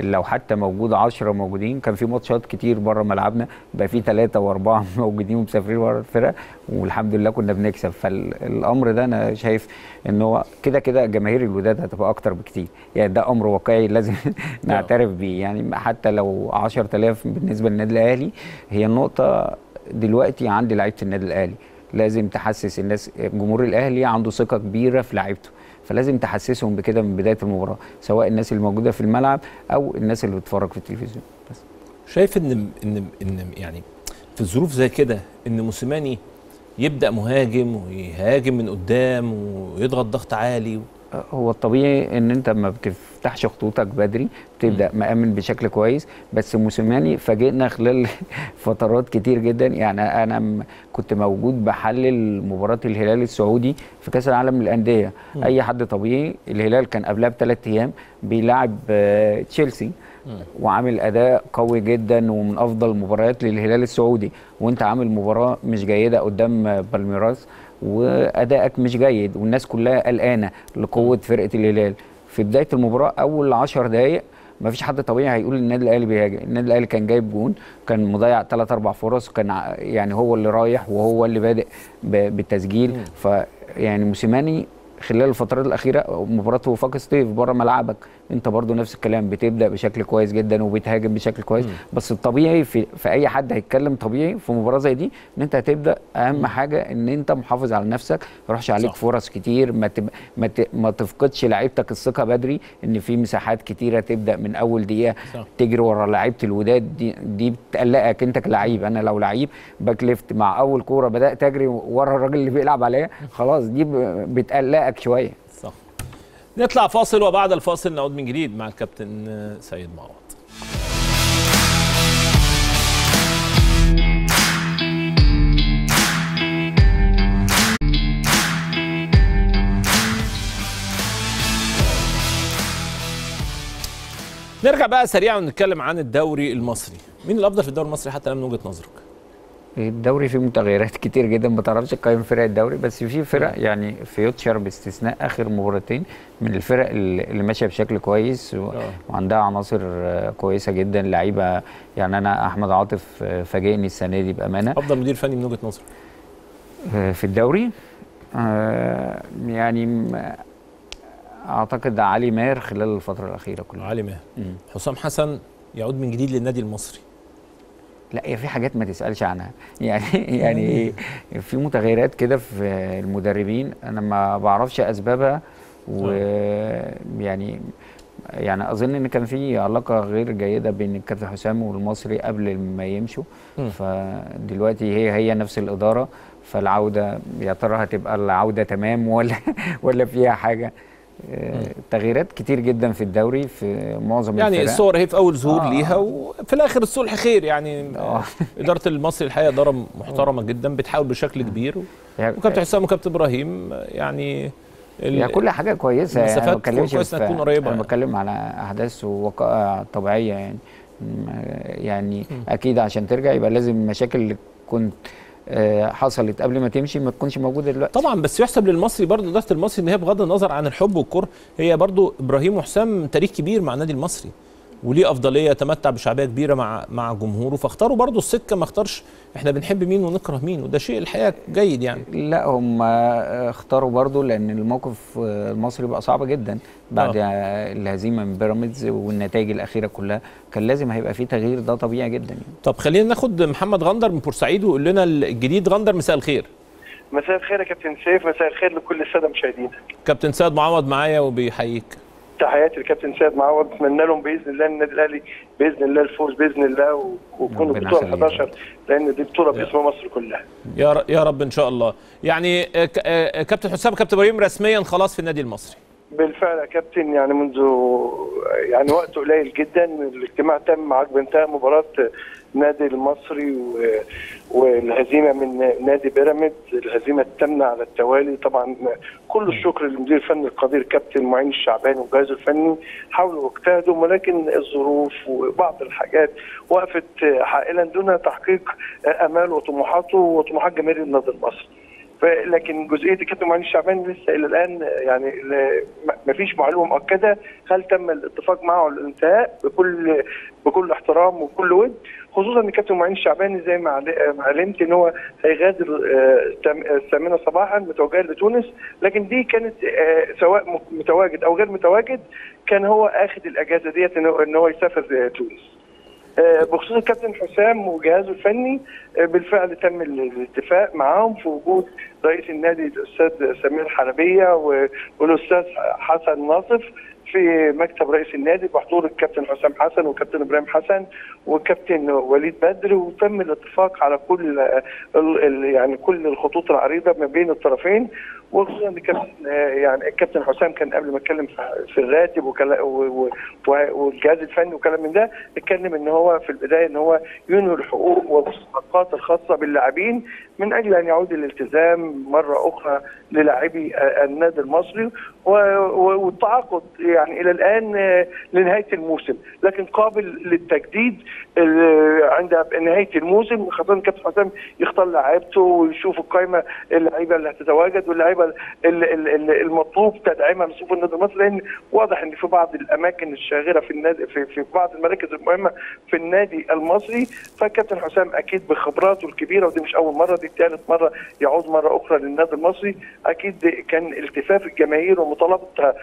لو حتى موجود 10 موجودين كان في ماتشات كتير بره ملعبنا بقى في ثلاثة وأربعة <laughs> موجودين ومسافرين ورا الفرق والحمد لله كنا بنكسب. فالأمر ده أنا شايف إن هو كده كده جماهير الوداد هتبقى أكتر بكتير. يعني ده أمر واقعي لازم <laughs> نعترف بيه. يعني حتى لو 10000 بالنسبة للنادي الأهلي هي النقطة دلوقتي عند لعيبة النادي الأهلي. لازم تحسس الناس جمهور الأهلي عنده ثقة كبيرة في لعيبته. فلازم تحسسهم بكده من بداية المباراة سواء الناس اللي موجودة في الملعب أو الناس اللي بتتفرج في التلفزيون بس. شايف إن إن إن يعني في الظروف زي كده إن موسيماني يبدأ مهاجم ويهاجم من قدام ويضغط ضغط عالي هو الطبيعي إن أنت لما بتف بتفتحش خطوطك بدري بتبدأ مأمن بشكل كويس. بس موسيماني فاجئنا خلال <laughs> فترات كتير جدا. يعني أنا كنت موجود بحلل مباراه الهلال السعودي في كأس العالم للأندية. أي حد طبيعي الهلال كان قبلها بثلاث أيام بيلعب آه، تشيلسي. وعامل أداء قوي جدا ومن أفضل المباريات للهلال السعودي. وأنت عامل مباراة مش جيدة قدام بالميراس وأدائك مش جيد والناس كلها قلقانة لقوة فرقة الهلال. في بداية المباراة أول 10 دقائق ما فيش حد طبيعي هيقول النادي الأهلي بيهاجم. النادي الأهلي كان جايب جون كان مضيع ثلاث أربع فرص كان ع- يعني هو اللي رايح وهو اللي بادئ بالتسجيل. فيعني موسيماني خلال الفترات الأخيرة مباراه وفاق سطيف بره ملعبك. انت برضو نفس الكلام بتبدأ بشكل كويس جدا وبتهاجم بشكل كويس. بس الطبيعي في, في أي حد هيتكلم طبيعي في مباراة زي دي إن أنت هتبدأ أهم حاجة إن أنت محافظ على نفسك ما يروحش عليك صح. فرص كتير ما تب... ما, ت... ما تفقدش لعيبتك الثقة بدري إن في مساحات كتيرة تبدأ من أول دقيقة صح. تجري ورا لعيبة الوداد دي دي بتقلقك أنت كلعيب أنا لو لعيب باك ليفت مع أول كورة بدأت أجري ورا الراجل اللي بيلعب عليا <laughs> خلاص دي ب... بتقلقك شوية. صح. نطلع فاصل وبعد الفاصل نعود من جديد مع الكابتن سيد معوض نرجع بقى سريعا ونتكلم عن الدوري المصري. مين الأفضل في الدوري المصري حتى الآن من وجهة نظرك؟ الدوري فيه متغيرات كتير جدا. ما تعرفش تقيم فرق الدوري بس في فرق يعني فيوتشر باستثناء آخر مباراتين من الفرق اللي ماشية بشكل كويس و- وعندها عناصر آه، كويسة جدا. لعيبة يعني أنا أحمد عاطف آه، فاجئني السنة دي بأمانة. أفضل مدير فني من وجهة نظرك؟ آه، في الدوري؟ آه، يعني أعتقد علي ماهر خلال الفترة الأخيرة كلها. علي ماهر. حسام حسن يعود من جديد للنادي المصري. لا هي في حاجات ما تسألش عنها. <laughs> يعني يعني في متغيرات كده في المدربين أنا ما بعرفش أسبابها ويعني يعني أظن إن كان في علاقة غير جيدة بين الكابتن حسام والمصري قبل ما يمشوا. فدلوقتي هي هي نفس الإدارة فالعودة يا ترى هتبقى العودة تمام ولا <laughs> ولا فيها حاجة؟ آه، تغييرات كتير جدا في الدوري في معظم يعني الفرق. الصور هي في أول ظهور آه. ليها وفي الآخر الصلح خير يعني <laughs> إدارة المصري الحقيقة إدارة محترمة جدا بتحاول بشكل كبير. وكابتن حسام وكابتن إبراهيم يعني هي كل حاجة كويسة. يعني ما بتكلمش كويس تكون قريبة. أنا بتكلم على أحداث ووقائع طبيعية يعني. م- يعني أكيد عشان ترجع يبقى لازم المشاكل اللي كنت آه، حصلت قبل ما تمشي ما تكونش موجودة دلوقتي. طبعا بس يحسب للمصري برضه إدارة المصري إن هي بغض النظر عن الحب والكره هي برضه إبراهيم وحسام تاريخ كبير مع النادي المصري. وليه أفضلية يتمتع بشعبية كبيرة مع مع جمهوره. فاختاروا برضه السكة ما اختارش إحنا بنحب مين ونكره مين وده شيء الحقيقة جيد يعني. لا هم اختاروا برضو لأن الموقف آه، المصري بقى صعب جدا بعد آه، الهزيمة من بيراميدز والنتائج الأخيرة كلها. كان لازم هيبقى في تغيير ده طبيعي جدا يعني. طب خلينا ناخد محمد غندر من بورسعيد ويقول لنا الجديد. غندر مساء الخير. مساء الخير يا كابتن سيف مساء الخير لكل السادة المشاهدين كابتن سيد معوض معايا وبيحييك. تحياتي للكابتن سيد معوض. اتمنى لهم بإذن الله النادي الأهلي بإذن الله الفوز بإذن الله ويكونوا بطولة يخليك. 11 لأن دي بطولة باسم مصر كلها. يا ر- يا رب إن شاء الله. يعني آه، ك- آه، كابتن حسام وكابتن إبراهيم رسميا خلاص في النادي المصري. بالفعل يا كابتن يعني منذ يعني وقت قليل جدا الاجتماع تم عقب انتهاء مباراة النادي المصري والهزيمة من نادي بيراميدز الهزيمة الثامنه على التوالي. طبعا كل الشكر للمدير الفني القدير كابتن معين الشعباني وجهازه الفني حاولوا واجتهدوا ولكن الظروف وبعض الحاجات وقفت حائلا دون تحقيق امال وطموحاته وطموحات جماهير النادي المصري. لكن جزئية الكابتن معين الشعباني لسه إلى الآن يعني ما فيش معلومة مؤكدة. هل تم الاتفاق معه على الانتهاء بكل بكل احترام وبكل ود. خصوصا إن الكابتن معين الشعباني زي ما عل- ما علمت إن هو هيغادر آه، الثام- الثامنة صباحا متوجه لتونس. لكن دي كانت آه، سواء متواجد أو غير متواجد كان هو اخذ الأجازة ديت إن هو- يسافر آه، تونس. بخصوص الكابتن حسام وجهازه الفني آه، بالفعل تم ال- الاتفاق معاهم في وجود رئيس النادي الأستاذ سمير حلبيه والأستاذ حسن ناصف في مكتب رئيس النادي بحضور الكابتن حسام حسن والكابتن إبراهيم حسن والكابتن وليد بدر وتم الاتفاق على كل آه، يعني كل الخطوط العريضة ما بين الطرفين. وخصوصا إن كابتن يعني الكابتن حسام كان قبل ما اتكلم في- الراتب والجهاز الفني وكلام من ده اتكلم إن هو في البداية إن هو ينهي الحقوق والمستحقات الخاصة باللاعبين من أجل أن يعود الالتزام مرة أخرى للاعبي النادي المصري والتعاقد يعني إلى الآن لنهاية الموسم. لكن قابل للتجديد عند نهاية الموسم خاصة كابتن حسام يختار لعيبته ويشوف القائمه اللعيبة اللي هتتواجد واللعيبة ال- ال- ال- المطلوب تدعيمها من صفوف النادي المصري لأن واضح إن في بعض الأماكن الشاغره في النادي في, في بعض المراكز المهمة في النادي المصري فالكابتن حسام أكيد بخبراته الكبيرة ودي مش أول مرة دي ثالث مرة يعود مرة أخرى للنادي المصري. أكيد كان التفاف الجماهير ومطالبتها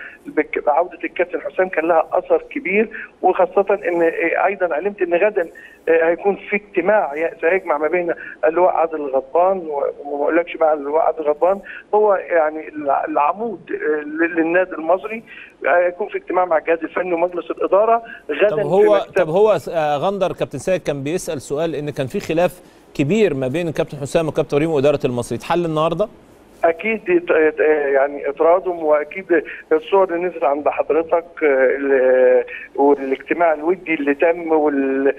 بعودة الكابتن حسام كان لها أثر كبير وخاصة إن أيضا علمت إن غدا هيكون في اجتماع سيجمع ما بين اللواء عادل الغضبان وما اقولكش بقى اللواء عادل الغضبان هو يعني الع- العمود للنادي المصري. هيكون في اجتماع مع الجهاز الفني ومجلس الإدارة غدا طب هو طب هو آه، غندر كابتن سيد كان بيسأل سؤال إن كان في خلاف كبير ما بين الكابتن حسام والكابتن إبراهيم وإدارة المصري. اتحل النهارده؟ أكيد يعني إطرادهم وأكيد الصور اللي نزلت عند حضرتك ال- والاجتماع الودي اللي تم وال...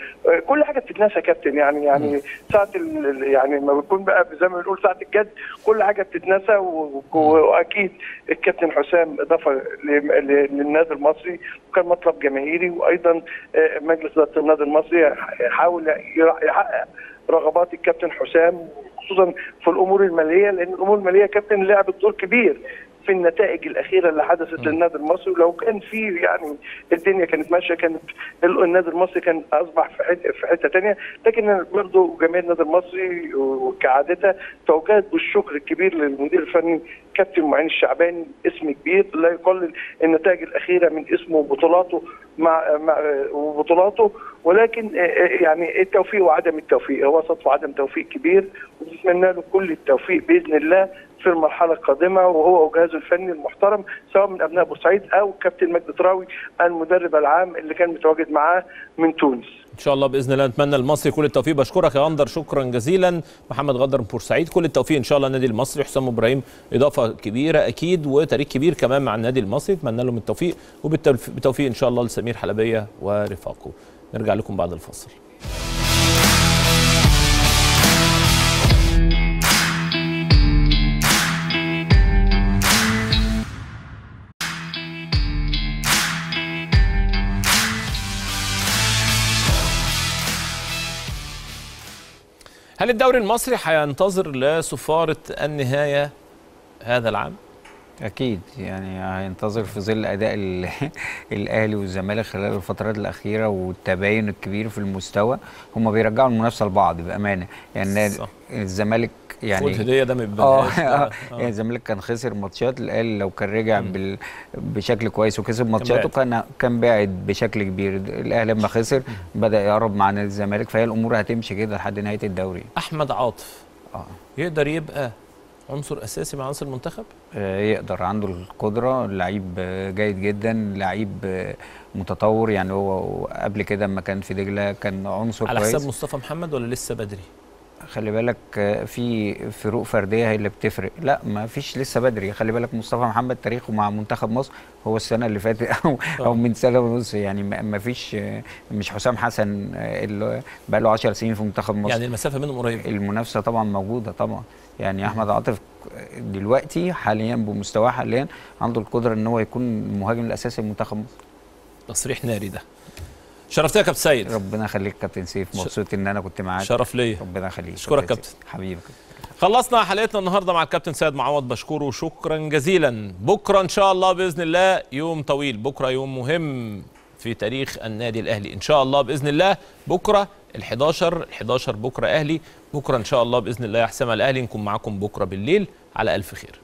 كل حاجة بتتنسى يا كابتن. يعني يعني ساعة ال... يعني ما بيكون بقى زي ما بنقول ساعة الجد كل حاجة بتتنسى و... وأكيد الكابتن حسام إضافة ل... للنادي المصري وكان مطلب جماهيري وأيضا آه، مجلس إدارة النادي المصري يحاول يحقق رغبات الكابتن حسام خصوصا في الأمور المالية لأن الأمور المالية كابتن لعبت دور كبير. في النتائج الأخيرة اللي حدثت للنادي المصري. ولو كان في يعني الدنيا كانت ماشية كانت ال- النادي المصري كان أصبح في حتة في حتة ثانية لكن برضه جماهير النادي المصري وكعادتها توجهت بالشكر الكبير للمدير الفني كابتن معين الشعباني اسم كبير لا يقلل النتائج الأخيرة من اسمه وبطولاته مع مع وبطولاته. ولكن آه، آه، يعني التوفيق وعدم التوفيق هو وسط وعدم توفيق كبير. ونتمنى له كل التوفيق بإذن الله. في المرحلة القادمة وهو وجهازه الفني المحترم سواء من أبناء بورسعيد أو كابتن مجدي تراوي المدرب العام اللي كان متواجد معاه من تونس. إن شاء الله بإذن الله نتمنى المصري كل التوفيق. بشكرك يا غندر شكرا جزيلا. محمد غندر من بورسعيد كل التوفيق إن شاء الله النادي المصري. حسام إبراهيم إضافة كبيرة أكيد وتاريخ كبير كمان مع النادي المصري. نتمنى لهم التوفيق وبالتوفيق إن شاء الله لسمير حلبية ورفاقه. نرجع لكم بعد الفاصل. هل الدوري المصري هينتظر لصفارة النهاية هذا العام؟ أكيد يعني هينتظر في ظل أداء ال- <laughs> الأهلي والزمالك خلال الفترات الأخيرة والتباين الكبير في المستوى هم بيرجعوا المنافسة لبعض بأمانة. يعني. الزمالك يعني خد هدية ده ما آه يعني <laughs> الزمالك كان خسر ماتشات الأهلي لو كان رجع بال... بشكل كويس وكسب ماتشاته. كان كان باعد بشكل كبير. الأهلي لما خسر بدأ يقرب مع الزمالك فهي الأمور هتمشي كده لحد نهاية الدوري. أحمد عاطف آه. يقدر يبقى عنصر أساسي مع عنصر المنتخب؟ آه، يقدر. عنده القدرة. لعيب آه، جيد جدا. لعيب آه، متطور. يعني هو قبل كده لما كان في دجلة كان عنصر على كويس. حساب مصطفى محمد ولا لسه بدري؟ خلي بالك في فروق فردية هي اللي بتفرق. لا ما فيش لسه بدري. خلي بالك مصطفى محمد تاريخه مع منتخب مصر هو السنة اللي فاتت <laughs> أو, أو من سنة ونص. يعني ما فيش مش حسام حسن اللي بقى له 10 سنين في منتخب مصر. يعني المسافة منهم قريبة. المنافسة طبعا موجودة طبعا. يعني أحمد عاطف دلوقتي حاليا بمستواه حاليا عنده القدرة إن هو يكون المهاجم الأساسي لمنتخب مصر. تصريح ناري ده. شرفتك يا كابتن سيد. ربنا يخليك كابتن سيف. مبسوط إن أنا كنت معاك. شرف ليا. ربنا يخليك أشكرك كابتن. حبيبي خلصنا حلقتنا النهارده مع الكابتن سيد معوض بشكره شكرا جزيلا. بكرة إن شاء الله بإذن الله يوم طويل. بكرة يوم مهم في تاريخ النادي الأهلي. إن شاء الله بإذن الله. بكرة ال11 ال11 بكرة أهلي. بكرة إن شاء الله بإذن الله يا حسام الأهلي. نكون معاكم بكرة بالليل على ألف خير.